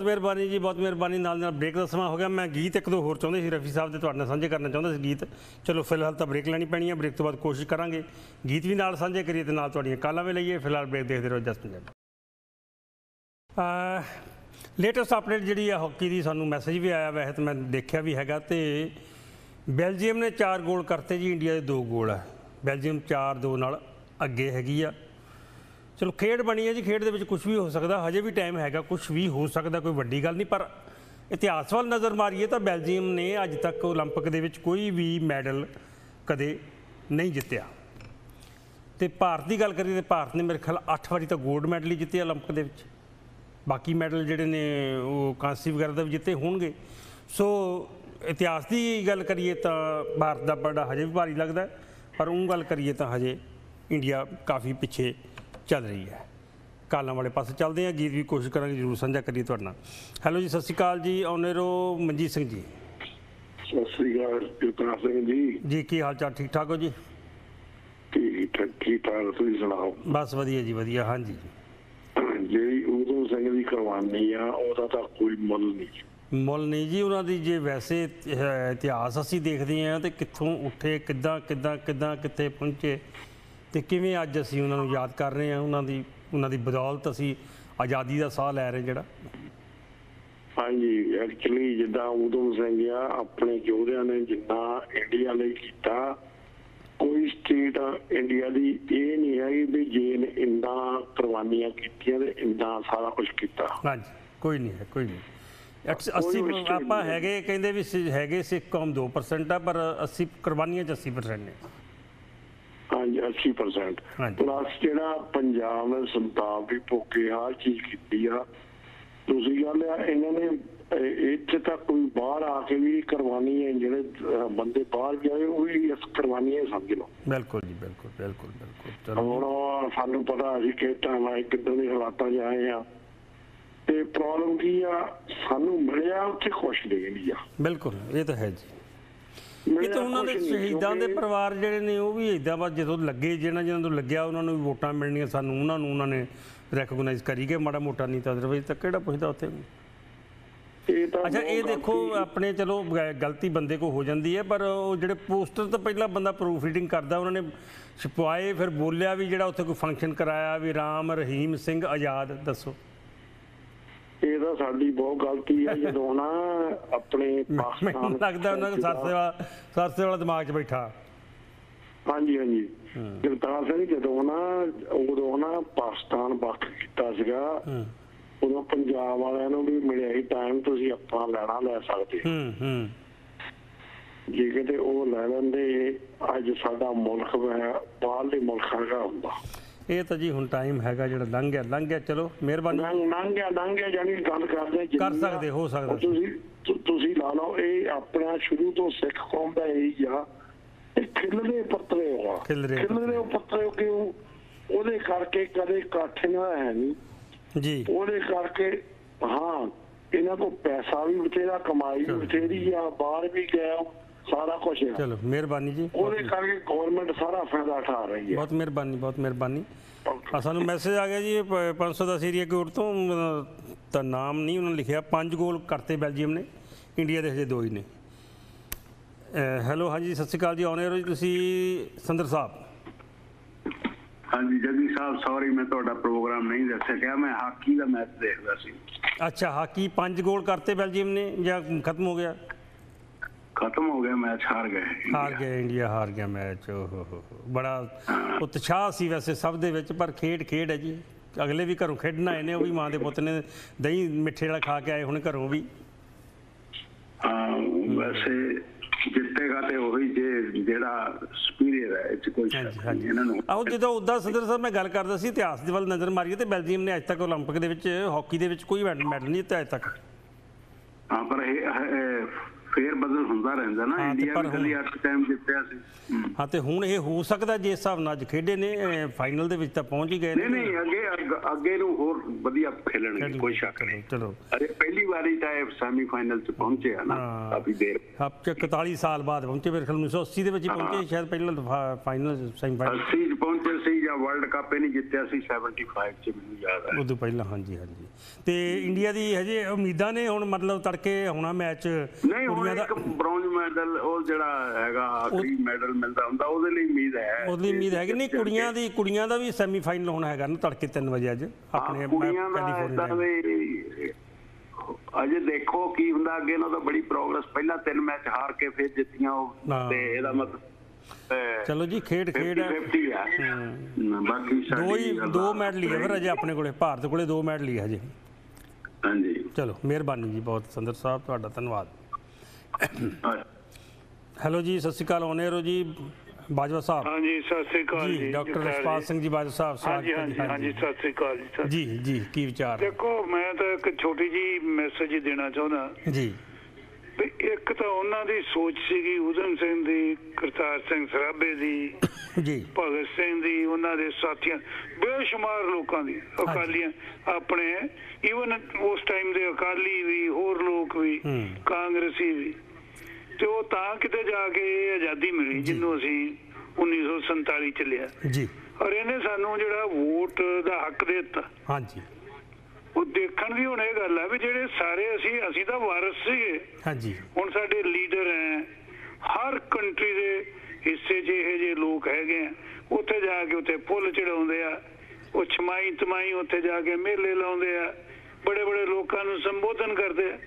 ਮਿਹਰਬਾਨੀ ਜੀ, ਬਹੁਤ ਮਿਹਰਬਾਨੀ। ਨਾਲ ਨਾਲ ਬ੍ਰੇਕ ਦਾ ਸਮਾਂ ਹੋ ਗਿਆ। ਮੈਂ ਗੀਤ ਇੱਕ ਦੋ ਹੋਰ ਚਾਹੁੰਦੇ ਸੀ, ਰਫੀ ਸਾਹਿਬ ਦੇ ਤੁਹਾਡੇ ਨਾਲ ਸਾਂਝੇ ਕਰਨਾ ਚਾਹੁੰਦਾ ਸੀ ਗੀਤ। ਚਲੋ, ਫਿਲਹਾਲ ਤਾਂ ਬ੍ਰੇਕ ਲੈਣੀ ਪੈਣੀ ਹੈ ਬ੍ਰੇਕ ਤੋਂ ਬਾਅਦ ਕੋਸ਼ਿਸ਼ ਕਰਾਂਗੇ। ਗੀਤ ਵੀ ਨਾਲ ਸਾਂਝੇ ਕਰੀਏ ਤੇ ਨਾਲ ਤੁਹਾਡੀਆਂ ਕਾਲਾਂ ਵੀ ਲਈਏ। ਫਿਲਹਾਲ ਬ੍ਰੇਕ ਦੇਖਦੇ ਰਹੋ, ਜਸਟ ਮਿੰਟ। ਲੇਟੈਸਟ ਅਪਡੇਟ ਜਿਹੜੀ ਆ ਹਾਕੀ ਦੀ ਸਾਨੂੰ ਮੈਸੇਜ ਵੀ ਆਇਆ। ਵੈਸੇ ਤਾਂ ਮੈਂ ਦੇਖਿਆ ਵੀ ਹੈਗਾ ਤੇ ਬੈਲਜੀਅਮ ਨੇ 4 ਗੋਲ ਕਰਤੇ ਜੀ ਇੰਡੀਆ ਦੇ 2 ਗੋਲ ਆ। ਬੈਲਜੀਅਮ 4-2 ਨਾਲ ਅੱਗੇ ਹੈਗੀ ਆ। ਚਲੋ ਖੇਡ ਬਣੀ ਹੈ ਜੀ, ਖੇਡ ਦੇ ਵਿੱਚ ਕੁਝ ਵੀ ਹੋ ਸਕਦਾ, ਹਜੇ ਵੀ ਟਾਈਮ ਹੈਗਾ ਕੁਝ ਵੀ ਹੋ ਸਕਦਾ, ਕੋਈ ਵੱਡੀ ਗੱਲ ਨਹੀਂ, ਪਰ ਇਤਿਹਾਸ ਵੱਲ ਨਜ਼ਰ ਮਾਰੀਏ ਤਾਂ ਬੈਲਜੀਅਮ ਨੇ ਅੱਜ ਤੱਕ 올림픽 ਦੇ ਵਿੱਚ ਕੋਈ ਵੀ ਮੈਡਲ ਕਦੇ ਨਹੀਂ ਜਿੱਤਿਆ। ਤੇ ਭਾਰਤ ਦੀ ਗੱਲ ਕਰੀਏ ਤੇ ਭਾਰਤ ਨੇ ਮੇਰੇ ਖਿਆਲ 8 ਵਾਰੀ ਤਾਂ 골ਡ ਮੈਡਲ ਹੀ ਜਿੱਤੇ 올림픽 ਦੇ ਵਿੱਚ। ਬਾਕੀ ਮੈਡਲ ਜਿਹੜੇ ਨੇ ਉਹ ਕਾਂਸੀ ਵਗੈਰਾ ਦੇ ਵੀ ਜਿੱਤੇ ਹੋਣਗੇ। ਸੋ ਇਤਿਹਾਸ ਦੀ ਗੱਲ ਕਰੀਏ ਤਾਂ ਭਾਰਤ ਦਾ ਬੜਾ ਹਜੇ ਵੀ ਭਾਰੀ ਲੱਗਦਾ ਪਰ ਉਹ ਗੱਲ ਕਰੀਏ ਤਾਂ ਹਜੇ ਇੰਡੀਆ ਕਾਫੀ ਪਿੱਛੇ ਚੱਲ ਰਹੀ ਹੈ। ਕਾਲਾਂ ਵਾਲੇ ਪਾਸੇ ਚੱਲਦੇ ਹਾਂ ਗੀਤ ਵੀ ਕੋਸ਼ਿਸ਼ ਕਰਾਂਗੇ ਜਰੂਰ ਸਾਂਝਾ ਕਰੀਏ ਤੁਹਾਡੇ ਨਾਲ। ਹੈਲੋ ਜੀ ਸਤਿ ਸ਼੍ਰੀ ਅਕਾਲ ਜੀ ਔਨੇਰੋ ਮਨਜੀਤ ਸਿੰਘ ਜੀ। ਸਤਿ ਸ੍ਰੀ ਅਕਾਲ ਜਗਤਾਰ ਸਿੰਘ ਜੀ। ਜੀ ਕੀ ਹਾਲ ਚਾਲ ਠੀਕ ਠਾਕ ਹੋ ਜੀ? ਠੀਕ ਠਾਕ ਠੀਕ ਤੁਸੀਂ ਸੁਣਾਓ? ਬਸ ਵਧੀਆ ਜੀ ਵਧੀਆ ਹਾਂਜੀ। ਜਿਹੜੀ ਉਦੋਂ ਸਿੰਘ ਦੀ ਕੁਰਬਾਨੀ ਆ ਉਹਦਾ ਤਾਂ ਕੋਈ ਮੁੱਲ ਨਹੀਂ। ਮੁੱਲ ਨਹੀਂ ਜੀ ਉਹਨਾਂ ਦੀ ਜੇ ਵੈਸੇ ਇਤਿਹਾਸ ਅਸੀਂ ਦੇਖਦੇ ਹਾਂ ਤੇ ਕਿੱਥੋਂ ਉੱਠੇ ਕਿੱਦਾਂ ਕਿੱਦਾਂ ਕਿੱਦਾਂ ਕਿੱਥੇ ਪਹੁੰਚੇ। ਤੇ ਕਿਵੇਂ ਅੱਜ ਅਸੀਂ ਉਹਨਾਂ ਨੂੰ ਯਾਦ ਕਰ ਰਹੇ ਹਾਂ? ਉਹਨਾਂ ਦੀ ਉਹਨਾਂ ਦੀ ਬਦੌਲਤ ਅਸੀਂ ਆਜ਼ਾਦੀ ਦਾ ਸਾਹ ਲੈ ਰਹੇ ਜਿਹੜਾ। ਹਾਂਜੀ ਐਕਚੁਅਲੀ ਜਿੱਦਾਂ ਉਦੋਂ ਸਿੰਘ ਆ ਆਪਣੇ ਯੋਧਿਆਂ ਨੇ ਜਿੰਨਾ ਇੰਡੀਆ ਲਈ ਕੀਤਾ ਕੋਈ ਸਟੇਟ ਇੰਡੀਆ ਦੀ ਇਹ ਨਹੀਂ ਹੈ ਵੀ ਜੇ ਨੇ ਇੰਨਾ ਕੁਰਬਾਨੀਆਂ ਕੀਤੀਆਂ ਤੇ ਇੰਨਾ ਸਾਰਾ ਕੁਝ ਕੀਤਾ। ਹਾਂਜੀ ਕੋਈ ਨਹੀਂ ਹੈ ਕੋਈ ਨਹੀਂ। ਐਕਸ- ਕੋਈ 80 mistake ਆਪਾਂ। ਹੈਗੇ ਕਹਿੰਦੇ ਵੀ ਹੈਗੇ ਸਿੱਖ ਕੌਮ 2% ਆ ਪਰ 80 ਕੁਰਬਾਨੀਆਂ ਚ 80% ਨੇ। ਹਾਂਜੀ 80% ਹਾਂਜੀ। ਪਲੱਸ ਜਿਹੜਾ ਪੰਜਾਬ ਨੇ ਸੰਤਾਪ ਵੀ ਭੋਗੇ ਆ ਚੀਜ਼ ਕੀਤੀ ਆ। ਦੂਸਰੀ ਗੱਲ ਆ ਇਹਨਾਂ ਨੇ ਇਹ- ਇੱਥੇ ਤੱਕ ਕੋਈ ਬਾਹਰ ਆ ਕੇ ਵੀ ਕੁਰਬਾਨੀ ਹੈ ਜਿਹੜੇ ਅਹ, ਬੰਦੇ ਬਾਹਰ ਗਏ ਉਹ ਵੀ ਇਸ ਕੁਰਬਾਨੀ ਹੈ ਸਮਝ ਲਓ। ਬਿਲਕੁਲ ਜੀ ਬਿਲਕੁਲ ਬਿਲਕੁਲ ਬਿਲਕੁਲ। ਚਲੋ। ਹੁਣ ਸਾਨੂੰ ਪਤਾ ਅਸੀਂ ਕਿਹਟਾਂ ਨਾਲ ਕਿੱਦਾਂ ਦੇ ਹਾਲਾਤਾਂ 'ਚ ਆਏ ਆ। ਤੇ ਪ੍ਰੋਬਲਮ ਕੀ ਆ ਸਾਨੂੰ ਮਿਲਿਆ ਉੱਥੇ ਖੁਸ਼ ਨਹੀਂ ਇੰਡੀਆ ਬਿਲਕੁਲ ਇਹ ਤਾਂ ਹੈ ਜੀ। ਇਹ ਤਾਂ ਉਹਨਾਂ ਦੇ ਸ਼ਹੀਦਾਂ ਦੇ ਪਰਿਵਾਰ ਜਿਹੜੇ ਨੇ ਉਹ ਵੀ ਇਦਾਂ ਬਸ ਜਦੋਂ ਲੱਗੇ ਜਿਹਨਾਂ ਜਿਹਨਾਂ ਤੋਂ ਲੱਗਿਆ ਉਹਨਾਂ ਨੂੰ ਵੀ ਵੋਟਾਂ ਮਿਲਣੀਆਂ ਸਾਨੂੰ ਉਹਨਾਂ ਨੂੰ ਉਹਨਾਂ ਨੇ ਰੈਕਗਨਾਈਜ਼ ਕਰੀ ਗਏ ਮਾੜਾ ਮੋਟਾ ਨਹੀਂ ਤਾਂ ਅਦਰਵਾਈਜ਼ ਤਾਂ ਕਿਹੜਾ ਪੁੱਛਦਾ ਉੱਥੇ? ਇਹ ਤਾਂ ਅੱਛਾ ਇਹ ਦੇਖੋ ਆਪਣੇ ਚਲੋ ਗਲਤੀ ਬੰਦੇ ਕੋ ਹੋ ਜਾਂਦੀ ਹੈ ਪਰ ਉਹ ਜਿਹੜੇ ਪੋਸਟਰ ਤਾਂ ਪਹਿਲਾਂ ਬੰਦਾ ਪ੍ਰੂਫ ਰੀਡਿੰਗ ਕਰਦਾ ਉਹਨਾਂ ਨੇ ਛਪਵਾਏ ਫਿਰ ਬੋਲਿਆ ਵੀ ਜਿਹੜਾ ਉੱਥੇ ਕੋਈ ਫੰਕਸ਼ਨ ਕਰਾਇਆ ਵੀ ਰਾਮ ਰਹੀਮ ਸਿੰਘ ਆਜ਼ਾਦ ਦੱਸੋ। ਇਹ ਤਾਂ ਸਾਡੀ ਬਹੁਤ ਗਲਤੀ ਹੈ ਜਦੋਂ ਨਾ ਆਪਣੇ ਪਾਕਿਸਤਾਨ ਲੱਗਦਾ ਉਹਨਾਂ ਦਾ ਸਰਸੇ ਵਾਲਾ ਸਰਸੇ ਵਾਲਾ ਦਿਮਾਗ 'ਚ ਬੈਠਾ। ਹਾਂਜੀ ਹਾਂਜੀ। ਜਗਤਾਰ ਸਿੰਘ ਜਦੋਂ ਨਾ ਉਦੋਂ ਨਾ ਪਾਕਿਸਤਾਨ ਵੱਖ ਕੀਤਾ ਸੀਗਾ ਉਦੋਂ ਪੰਜਾਬ ਵਾਲਿਆਂ ਨੂੰ ਵੀ ਮਿਲਿਆ ਹੀ ਟਾਈਮ ਤੁਸੀਂ ਆਪਣਾ ਲੈਣਾ ਲੈ ਸਕਦੇ। ਹੋ। ਹੂੰ। ਜੇ ਕਿਤੇ ਉਹ ਲੈ ਲੈਂਦੇ ਅੱਜ ਸਾਡਾ ਮੁਲਕ ਬਾਹਰਲੇ ਮੁਲਕਾਂ ਦਾ ਹੁੰਦਾ। ਇਹ ਤਾਂ ਜੀ ਹੁਣ ਟਾਈਮ ਹੈਗਾ ਜਿਹੜਾ ਲੰਘ ਗਿਆ ਲੰਘ ਗਿਆ ਚਲੋ ਮਿਹਰਬਾਨੀ। ਲੰਘ ਗਿਆ ਲੰਘ ਗਿਆ ਜਾਨੀ ਗੱਲ ਕਰਦੇ ਕਰ ਸਕਦੇ, ਹੋ ਸਕਦਾ। ਤੁਸੀਂ ਤੁਸੀਂ ਲਾ ਲਓ ਇਹ ਆਪਣਾ ਸ਼ੁਰੂ ਤੋਂ ਸਿੱਖ ਕੌਮ ਦਾ ਇਹ ਆ। ਇਹ ਖਿਲਰੇ ਪੱਤਰੇ ਹੋਆ ਖਿਲਰੇ ਖਿਲਰੇ ਪੱਤਰੇ। ਕਿਉਂ? ਉਹਦੇ ਕਰਕੇ ਕਦੇ ਇਕੱਠ ਨਾ ਹੈ ਨਹੀਂ। ਜੀ। ਉਹਦੇ ਕਰਕੇ ਹਾਂ ਇਹਨਾਂ ਤੋਂ ਪੈਸਾ ਵੀ ਬਥੇਰਾ ਕਮਾਈ ਵੀ ਬਥੇਰੀ ਆ ਬਾਹਰ ਵੀ ਗਏ ਸਾਰਾ ਕੁਝ ਆ ਚਲੋ ਮਿਹਰਬਾਨੀ ਜੀ। ਉਹਦੇ ਕਰਕੇ ਗਵਰਨਮੈਂਟ ਸਾਰਾ ਫਾਇਦਾ ਉਠਾ ਰਹੀ ਹੈ। ਬਹੁਤ ਮਿਹਰਬਾਨੀ ਬਹੁਤ ਮਿਹਰਬਾਨੀ। ਆ ਸਾਨੂੰ ਮੈਸੇਜ ਆ ਗਿਆ ਜੀ ਇਹ ਪ- 510 ਏਰੀਆ ਕੋਡ ਤੋਂ ਤਾਂ ਨਾਮ ਨਹੀਂ ਉਹਨਾਂ ਨੇ ਲਿਖਿਆ। ਪੰਜ ਗੋਲ ਕਰਤੇ ਬੈਲਜੀਅਮ ਨੇ ਇੰਡੀਆ ਦੇ ਹਜੇ ਦੋ ਹੀ ਨੇ। ਹੈਲੋ ਹਾਂਜੀ ਸਤਿ ਸ਼੍ਰੀ ਅਕਾਲ ਜੀ ਆਉਣੇ ਹੋ ਜੀ ਤੁਸੀਂ ਸੰਦਰ ਸਾਹਿਬ। ਹਾਂਜੀ ਜੱਗੀ ਸਾਹਿਬ ਸੌਰੀ ਮੈਂ ਤੁਹਾਡਾ ਪ੍ਰੋਗਰਾਮ ਨਹੀਂ ਦੇਖ ਸਕਿਆ ਮੈਂ ਹਾਕੀ ਦਾ ਮੈਚ ਦੇਖਦਾ ਸੀ। ਅੱਛਾ ਹਾਕੀ ਪੰਜ ਗੋਲ ਕਰਤੇ ਬੈਲਜੀਅਮ ਨੇ ਜਾਂ ਖਤਮ ਹੋ ਗਿਆ? ਖਤਮ ਹੋ ਗਿਆ ਮੈਚ ਹਾਰ ਗਏ ਹਾਰ ਗਿਆ ਇੰਡੀਆ ਹਾਰ ਗਿਆ ਮੈਚ ਓਹ ਹੋ ਹੋ ਹੋ। ਬੜਾ ਉਤਸ਼ਾਹ ਸੀ ਵੈਸੇ ਸਭ ਦੇ ਵਿੱਚ ਪਰ ਖੇਡ ਖੇਡ ਹੈ ਜੀ ਅਗਲੇ ਵੀ ਘਰੋਂ ਖੇਡਣ ਆਏ ਨੇ ਉਹ ਵੀ ਮਾਂ ਦੇ ਪੁੱਤ ਨੇ ਦਹੀਂ ਮਿੱਠੇ ਵਾਲਾ ਖਾ ਕੇ ਆਏ ਹੁਣ ਘਰੋਂ ਵੀ ਹਾਂ ਵੈਸੇ ਜਿੱਤੇਗਾ ਤੇ ਉਹੀ ਜੇ ਜਿਹੜਾ ਸੁਪੀਰੀਅਰ ਹੈ ਇਹ 'ਚ ਕੋਈ ਹਾਂਜੀ ਸ਼ੱਕ ਨਹੀਂ ਹਾਂਜੀ ਇਹਨਾਂ ਨੂੰ ਆਹੋ ਜਦੋਂ ਉਦਾਂ ਸਦਰ ਸਾਹਿਬ ਮੈਂ ਗੱਲ ਕਰਦਾ ਸੀ ਇਤਿਹਾਸ ਦੇ ਵੱਲ ਨਜ਼ਰ ਮਾਰੀਏ ਤੇ ਬੈਲਜੀਅਮ ਨੇ ਅੱਜ ਤੱਕ 올림픽 ਦੇ ਵਿੱਚ ਹਾਕੀ ਦੇ ਵਿੱਚ ਕੋਈ ਮੈਡਲ ਮੈਡਲ ਨਹੀਂ ਜਿੱਤਿਆ ਅੱਜ ਤੱਕ ਹਾਂ ਪਰ ਇਹ ਇਹ ਫੇਰ ਬਦਲ ਹੁੰਦਾ ਰਹਿੰਦਾ ਨਾ ਹਾਂ, ਤੇ ਇੰਡੀਆ ਪਰ ਵੀ ਕਦੀ ਅੱਠ ਟਾਈਮ ਜਿੱਤਿਆ ਸੀ। ਹਮ। ਹਾਂ ਤੇ ਹੁਣ ਇਹ ਹੋ ਸਕਦਾ ਜੇ ਇਸ ਹਿਸਾਬ ਨਾਲ ਅੱਜ ਖੇਡੇ ਨੇ ਫਾਈਨਲ ਦੇ ਵਿੱਚ ਤਾਂ ਪਹੁੰਚ ਹੀ ਗਏ ਨਹੀਂ ਨਹੀਂ ਅੱਗੇ ਅੱਗ- ਅੱਗੇ ਨੂੰ ਹੋਰ ਵਧੀਆ ਖੇਲਣਗੇ ਕੋਈ ਸ਼ੱਕ ਨਹੀਂ। ਚਲੋ। ਅਰੇ ਪਹਿਲੀ ਵਾਰੀ ਤਾਂ ਇਹ ਸੈਮੀਫਾਈਨਲ ਚ ਪਹੁੰਚੇ ਆ ਨਾ ਹਾਂ। ਕਾਫੀ ਦੇਰ। ਆਪ ਚ 41 ਸਾਲ ਬਾਅਦ ਪਹੁੰਚੇ ਮੇਰੇ ਖਿਆਲ 1980 ਦੇ ਵਿੱਚ ਹੀ ਪਹੁੰਚੇ ਸ਼ਾਇਦ ਪਹਿਲਾਂ ਫਾਈਨਲ ਸੈਮੀਫਾਈਨਲ 80 ਚ ਪਹੁੰਚੇ ਸੀ ਜਾਂ ਵਰਲਡ ਕੱਪ ਇਹ ਨਹੀਂ ਜਿੱਤਿਆ ਸੀ 75 ਚ ਮੈਨੂੰ ਯਾਦ ਹੈ। ਉਦੋਂ ਪਹਿਲਾਂ ਹਾਂਜੀ ਹਾਂਜੀ। ਤੇ ਇੰਡੀਆ ਦੀ ਹਜੇ ਉਮੀਦਾਂ ਨੇ ਹੁਣ ਮਤਲਬ ਤੜਕੇ ਹੋਣਾ ਮੈਚ ਨਹੀਂ ਹੁਣ ਕੁੜੀਆਂ ਦਾ ਇੱਕ ਬ੍ਰੌਂਜ ਮੈਡਲ ਉਹ ਜਿਹੜਾ ਹੈਗਾ ਆਖਰੀ ਮੈਡਲ ਮਿਲਦਾ ਹੁੰਦਾ ਉਹਦੇ ਲਈ ਉਮੀਦ ਹੈ ਉਹਦੀ ਉਮੀਦ ਹੈਗੀ ਨਹੀਂ ਕੁੜੀਆਂ ਦੀ ਕੁੜੀਆਂ ਦਾ ਵੀ ਸੈਮੀਫਾਈਨਲ ਹੋਣਾ ਹੈਗਾ ਨਾ ਤੜਕੇ 3 ਵਜੇ ਅੱਜ ਆਪਣੇ ਹਾਂ, ਕੈਲੀਫੋਰਨੀਆ ਏਦਾਂ ਦੇ। ਅਜੇ ਦੇਖੋ ਕੀ ਹੁੰਦਾ ਅੱਗੇ ਨਾਲ ਤਾਂ ਬੜੀ ਪ੍ਰੋਗਰੈਸ ਪਹਿਲਾਂ ਤਿੰਨ ਮੈਚ ਹਾਰ ਕੇ ਫਿਰ ਜਿੱਤੀਆਂ ਉਹ ਹਾਂ। ਤੇ ਇਹਦਾ ਮਤਲਬ ਚਲੋ ਜੀ ਖੇਡ ਖੇਡ ਹੈ। 50 ਆ ਬਾਕੀ ਦੋ ਹੀ ਦੋ ਮੈਡਲ ਹੀ ਹੈ ਅਜੇ ਆਪਣੇ ਕੋਲੇ ਭਾਰਤ ਕੋਲੇ ਦੋ ਮੈਡਲ ਹੀ ਹੈ ਹਜੇ। ਹਾਂਜੀ। ਚਲੋ ਮਿਹਰਬਾਨੀ ਜੀ ਬਹੁਤ ਸੰਦਰ ਸਾਹਿਬ ਤੁਹਾਡਾ ਧੰਨਵਾਦ। ਹਾਂ। ਹੈਲੋ ਜੀ ਸਤਿ ਸ਼੍ਰੀ ਅਕਾਲ ਓਨੇਰੋ ਜੀ ਬਾਜਵਾ ਸਾਹਿਬ। ਹਾਂਜੀ ਸਤਿ ਸ੍ਰੀ ਅਕਾਲ ਜੀ ਡਾਕਟਰ ਰਸਪਾਲ। ਸਿੰਘ ਜੀ ਬਾਜਵਾ ਸਾਹਿਬ ਹਾਂਜੀ ਹਾਂਜੀ ਸਤਿ ਸ੍ਰੀ ਅਕਾਲ ਜੀ ਜੀ ਜੀ ਕੀ ਵਿਚਾਰ? ਦੇਖੋ ਮੈਂ ਤਾਂ ਇੱਕ ਛੋਟੀ ਜੀ ਮੈਸੇਜ ਦੇਣਾ ਚਾਹੁੰਦਾ। ਜੀ। ਵੀ ਇੱਕ ਤਾਂ ਉਹਨਾਂ ਦੀ ਸੋਚ ਸੀਗੀ ਉਦਮ ਸਿੰਘ ਦੀ ਕਰਤਾਰ ਸਿੰਘ ਸਰਾਭੇ ਦੀ ਜੀ। ਭਗਤ ਸਿੰਘ ਦੀ ਉਹਨਾਂ ਦੇ ਸਾਥੀਆਂ ਬੇਸ਼ੁਮਾਰ ਲੋਕਾਂ ਦੀ ਅਕਾਲੀਆਂ ਆਪਣੇ ਈਵਨ ਉਸ ਟਾਈਮ ਦੇ ਅਕਾਲੀ ਵੀ ਹੋਰ ਲੋਕ ਵੀ। ਕਾਂਗਰਸੀ ਵੀ। ਤੇ ਉਹ ਤਾਂ ਕਿਤੇ ਜਾ ਕੇ ਆਜ਼ਾਦੀ ਮਿਲੀ ਜਿਹਨੂੰ ਅਸੀਂ 1947 ਚ ਲਿਆ। ਜੀ। ਔਰ ਇਹਨੇ ਸਾਨੂੰ ਜਿਹੜਾ ਵੋਟ ਦਾ ਹੱਕ ਦੇ ਦਿੱਤਾ। ਹਾਂਜੀ। ਉਹ ਦੇਖਣ ਦੀ ਹੁਣ ਇਹ ਗੱਲ ਹੈ ਵੀ ਜਿਹੜੇ ਸਾਰੇ ਅਸੀਂ ਅਸੀਂ ਤਾਂ ਵਾਰਸ ਸੀਗੇ। ਹਾਂਜੀ। ਹੁਣ ਸਾਡੇ ਲੀਡਰ ਹੈ ਹਰ ਕੰਟਰੀ ਦੇ ਹਿੱਸੇ 'ਚ ਇਹੋ ਜਿਹੇ ਲੋਕ ਹੈਗੇ ਆ ਉੱਥੇ ਜਾ ਕੇ ਉੱਥੇ ਫੁੱਲ ਚੜਾਉਂਦੇ ਆ ਉਹ ਛਮਾਈ ਤਮਾਈ ਉੱਥੇ ਜਾ ਕੇ ਮੇਲੇ ਲਾਉਂਦੇ ਆ ਬੜੇ ਬੜੇ ਲੋਕਾਂ ਨੂੰ ਸੰਬੋਧਨ ਕਰਦੇ ਆ।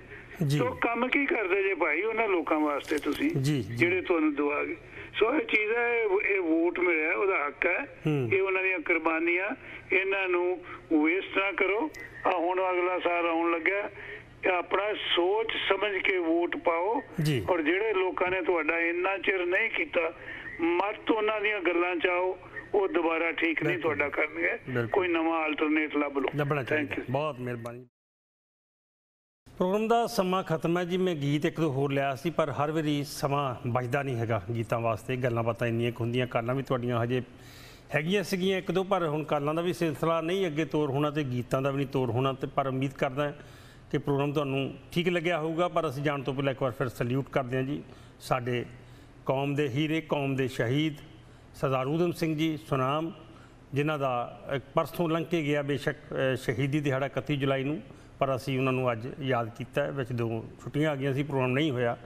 ਜੀ ਸੋ ਕੰਮ ਕੀ ਕਰਦੇ ਜੇ ਭਾਈ ਉਹਨਾਂ ਲੋਕਾਂ ਵਾਸਤੇ ਤੁਸੀਂ। ਜਿਹੜੇ ਤੁਹਾਨੂੰ ਦੁਆਗੇ ਸੋ ਇਹ ਚੀਜ਼ ਹੈ ਇਹ- ਵੋਟ ਮਿਲਿਆ ਉਹਦਾ ਹੱਕ ਹੈ। ਇਹ ਉਹਨਾਂ ਦੀਆਂ ਕੁਰਬਾਨੀਆਂ ਇਹਨਾਂ ਨੂੰ ਵੇਸਟ ਨਾ ਕਰੋ ਆ ਹੁਣ ਅਗਲਾ ਸਾਲ ਆਉਣ ਲੱਗਾ ਆਪਣਾ ਸੋਚ ਸਮਝ ਕੇ ਵੋਟ ਪਾਓ। ਔਰ ਜਿਹੜੇ ਲੋਕਾਂ ਨੇ ਤੁਹਾਡਾ ਇੰਨਾ ਚਿਰ ਨਹੀਂ ਕੀਤਾ ਮਤ ਉਹਨਾਂ ਦੀਆਂ ਗੱਲਾਂ ਚ ਆਓ ਉਹ ਦੁਬਾਰਾ ਠੀਕ ਨਹੀਂ। ਤੁਹਾਡਾ ਕਰਨਗੇ। ਕੋਈ ਨਵਾਂ ਆਲਟਰਨੇਟ ਲੱਭ ਲਓ ਲੱਭਣਾ ਚਾਹੀਦਾ. ਬਹੁਤ ਮਿਹਰਬਾਨੀ ਪ੍ਰੋਗਰਾਮ ਦਾ ਸਮਾਂ ਖਤਮ ਹੈ ਜੀ। ਮੈਂ ਗੀਤ ਇੱਕ ਦੋ ਹੋਰ ਲਿਆ ਸੀ, ਪਰ ਹਰ ਵਾਰੀ ਸਮਾਂ ਬਚਦਾ ਨਹੀਂ ਹੈਗਾ ਗੀਤਾਂ ਵਾਸਤੇ। ਗੱਲਾਂ ਬਾਤਾਂ ਇੰਨੀਆਂ ਕੁ ਹੁੰਦੀਆਂ, ਕਾਲਾਂ ਵੀ ਤੁਹਾਡੀਆਂ ਹਜੇ ਹੈਗੀਆਂ ਸੀਗੀਆਂ ਇੱਕ ਦੋ, ਪਰ ਹੁਣ ਕਾਲਾਂ ਦਾ ਵੀ ਸਿਲਸਿਲਾ ਨਹੀਂ ਅੱਗੇ ਤੋਰ ਹੋਣਾ ਤੇ ਗੀਤਾਂ ਦਾ ਵੀ ਨਹੀਂ ਤੋਰ ਹੋਣਾ ਤੇ, ਪਰ ਉਮੀਦ ਕਰਦਾ ਕਿ ਪ੍ਰੋਗਰਾਮ ਤੁਹਾਨੂੰ ਠੀਕ ਲੱਗਿਆ ਹੋਊਗਾ। ਪਰ ਅਸੀਂ ਜਾਣ ਤੋਂ ਪਹਿਲਾਂ ਇੱਕ ਵਾਰ ਫਿਰ ਸਲੂਟ ਕਰਦੇ ਹਾਂ ਜੀ। ਸਾਡੇ ਕੌਮ ਦੇ ਹੀਰੇ, ਕੌਮ ਦੇ ਸ਼ਹੀਦ ਸਰਦਾਰ ਊਧਮ ਸਿੰਘ ਜੀ, ਸੁਨਾਮ, ਜਿਨ੍ਹਾਂ ਦਾ ਪਰਸੋਂ ਲੰਘ ਕੇ ਗਿਆ ਬੇਸ਼ੱਕ ਸ਼ਹੀਦੀ ਦਿਹਾੜਾ 31 ਜੁਲਾਈ ਨੂੰ। ਪਰ ਅਸੀਂ ਉਹਨਾਂ ਨੂੰ ਅੱਜ ਯਾਦ ਕੀਤਾ ਵਿੱਚ ਦੋ ਛੁੱਟੀਆਂ ਆ ਗਈਆਂ ਸੀ, ਪ੍ਰੋਗਰਾਮ ਨਹੀਂ ਹੋਇਆ।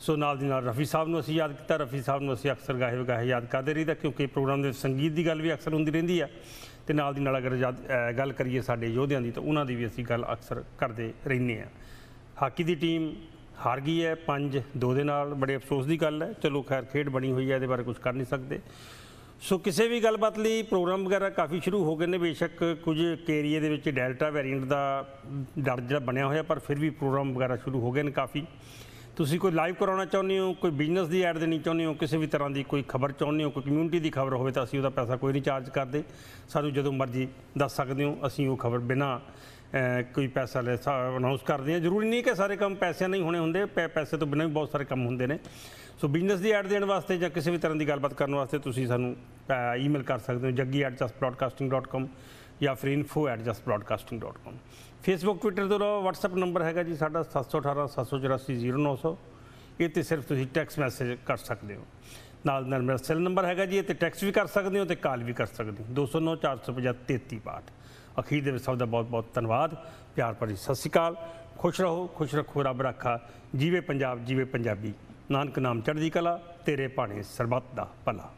ਸੋ ਨਾਲ ਦੀ ਨਾਲ ਰਫੀ ਸਾਹਿਬ ਨੂੰ ਅਸੀਂ ਯਾਦ ਕੀਤਾ। ਰਫੀ ਸਾਹਿਬ ਨੂੰ ਅਸੀਂ ਅਕਸਰ ਗਾਹੇ ਵਗਾਹੇ ਯਾਦ ਕਰਦੇ ਰਹੀਦਾ, ਕਿਉਂਕਿ ਪ੍ਰੋਗਰਾਮ ਦੇ ਵਿੱਚ ਸੰਗੀਤ ਦੀ ਗੱਲ ਵੀ ਅਕਸਰ ਹੁੰਦੀ ਰਹਿੰਦੀ ਆ। ਤੇ ਨਾਲ ਦੀ ਨਾਲ ਅਗਰ ਯਾਦ- ਗੱਲ ਕਰੀਏ ਸਾਡੇ ਯੋਧਿਆਂ ਦੀ, ਤਾਂ ਉਹਨਾਂ ਦੀ ਵੀ ਅਸੀਂ ਗੱਲ ਅਕਸਰ ਕਰਦੇ ਰਹਿੰਦੇ ਆ। ਹਾਕੀ ਦੀ ਟੀਮ ਹਾਰ ਗਈ ਹੈ 5 2 ਦੇ ਨਾਲ। ਬੜੇ ਅਫਸੋਸ ਦੀ ਗੱਲ ਹੈ। ਚਲੋ ਖੈਰ, ਖੇਡ ਬਣੀ ਹੋਈ ਹੈ, ਇਹਦੇ ਬਾਰੇ ਕੁਝ ਕਰ ਨਹੀਂ ਸਕਦੇ। ਸੋ ਕਿਸੇ ਵੀ ਗੱਲਬਾਤ ਲਈ ਪ੍ਰੋਗਰਾਮ ਵਗੈਰਾ ਕਾਫੀ ਸ਼ੁਰੂ ਹੋ ਗਏ ਨੇ, ਬੇਸ਼ੱਕ ਕੁਝ ਏਰੀਏ ਦੇ ਵਿੱਚ ਡੈਲਟਾ ਵੈਰੀਐਂਟ ਦਾ ਡਰ ਜਿਹੜਾ ਬਣਿਆ ਹੋਇਆ, ਪਰ ਫਿਰ ਵੀ ਪ੍ਰੋਗਰਾਮ ਵਗੈਰਾ ਸ਼ੁਰੂ ਹੋ ਗਏ ਨੇ ਕਾਫੀ। ਤੁਸੀਂ ਕੋਈ ਲਾਈਵ ਕਰਾਉਣਾ ਚਾਹੁੰਦੇ ਹੋ, ਕੋਈ ਬਿਜ਼ਨਸ ਦੀ ਐਡ ਦੇਣੀ ਚਾਹੁੰਦੇ ਹੋ, ਕਿਸੇ ਵੀ ਤਰ੍ਹਾਂ ਦੀ ਕੋਈ ਖਬਰ ਚਾਹੁੰਦੇ ਹੋ, ਕੋਈ ਕਮਿਊਨਿਟੀ ਦੀ ਖਬਰ ਹੋਵੇ ਤਾਂ ਅਸੀਂ ਉਹਦਾ ਪੈਸਾ ਕੋਈ ਨਹੀਂ ਚਾਰਜ ਕਰਦੇ। ਸਾਨੂੰ ਜਦੋਂ ਮਰਜ਼ੀ ਦੱਸ ਸਕਦੇ ਹੋ, ਅਸੀਂ ਉਹ ਖਬਰ ਬਿਨਾਂ ਕੋਈ ਪੈਸਾ ਲੈ ਅਨਾਉਂਸ ਕਰਦੇ ਹਾਂ। ਜ਼ਰੂਰੀ ਨਹੀਂ ਕਿ ਸਾਰੇ ਕੰਮ ਪੈਸਿਆਂ ਨਹੀਂ ਹੋਣੇ ਹੁੰਦੇ, ਪੈ- ਪੈਸੇ ਤੋਂ ਬਿਨਾਂ ਵੀ ਬਹੁਤ ਸਾਰੇ ਕੰਮ ਹੁੰਦੇ ਨੇ। ਸੋ ਬਿਜ਼ਨਸ ਦੀ ਐਡ ਦੇਣ ਵਾਸਤੇ ਜਾਂ ਕਿਸੇ ਵੀ ਤਰ੍ਹਾਂ ਦੀ ਗੱਲਬਾਤ ਕਰਨ ਵਾਸਤੇ ਤੁਸੀਂ ਸਾਨੂੰ ਈਮੇਲ ਕਰ ਸਕਦੇ ਹੋ jaggi@justbroadcasting.com ਜਾਂ ਫਿਰ info@justbroadcasting.com ਫੇਸਬੁੱਕ ਟਵਿੱਟਰ ਤੋਂ ਇਲਾਵਾ WhatsApp ਨੰਬਰ ਹੈਗਾ ਜੀ ਸਾਡਾ 718 784 0900 ਇਹ ਤੇ ਸਿਰਫ ਤੁਸੀਂ ਟੈਕਸਟ ਮੈਸੇਜ ਕਰ ਸਕਦੇ ਹੋ। ਨਾਲ ਨਾਲ ਮੇਰਾ ਸੈੱਲ ਨੰਬਰ ਹੈਗਾ ਜੀ, ਇਹ ਤੇ ਟੈਕਸਟ ਵੀ ਕਰ ਸਕਦੇ ਹੋ ਤੇ ਕਾਲ ਵੀ ਕਰ ਸਕਦੇ ਹੋ। 209 450 3362 ਅਖੀਰ ਦੇ ਵਿੱਚ ਸਭ ਦਾ ਬਹੁਤ ਬਹੁਤ ਧੰਨਵਾਦ। ਪਿਆਰ ਭਰੀ ਸਤਿ ਸ਼੍ਰੀ ਅਕਾਲ। ਖੁਸ਼ ਰਹੋ, ਖੁਸ਼ ਰੱਖੋ, ਰੱਬ ਰੱਖਾ। ਜੀਵੇ ਪੰਜਾਬ, ਜੀਵੇ ਪੰਜਾਬੀ। ਨਾਨਕ ਨਾਮ ਚੜ੍ਹਦੀ ਕਲਾ ਤੇਰੇ ਭਾਣੇ ਸਰਬੱਤ ਦਾ ਭਲਾ।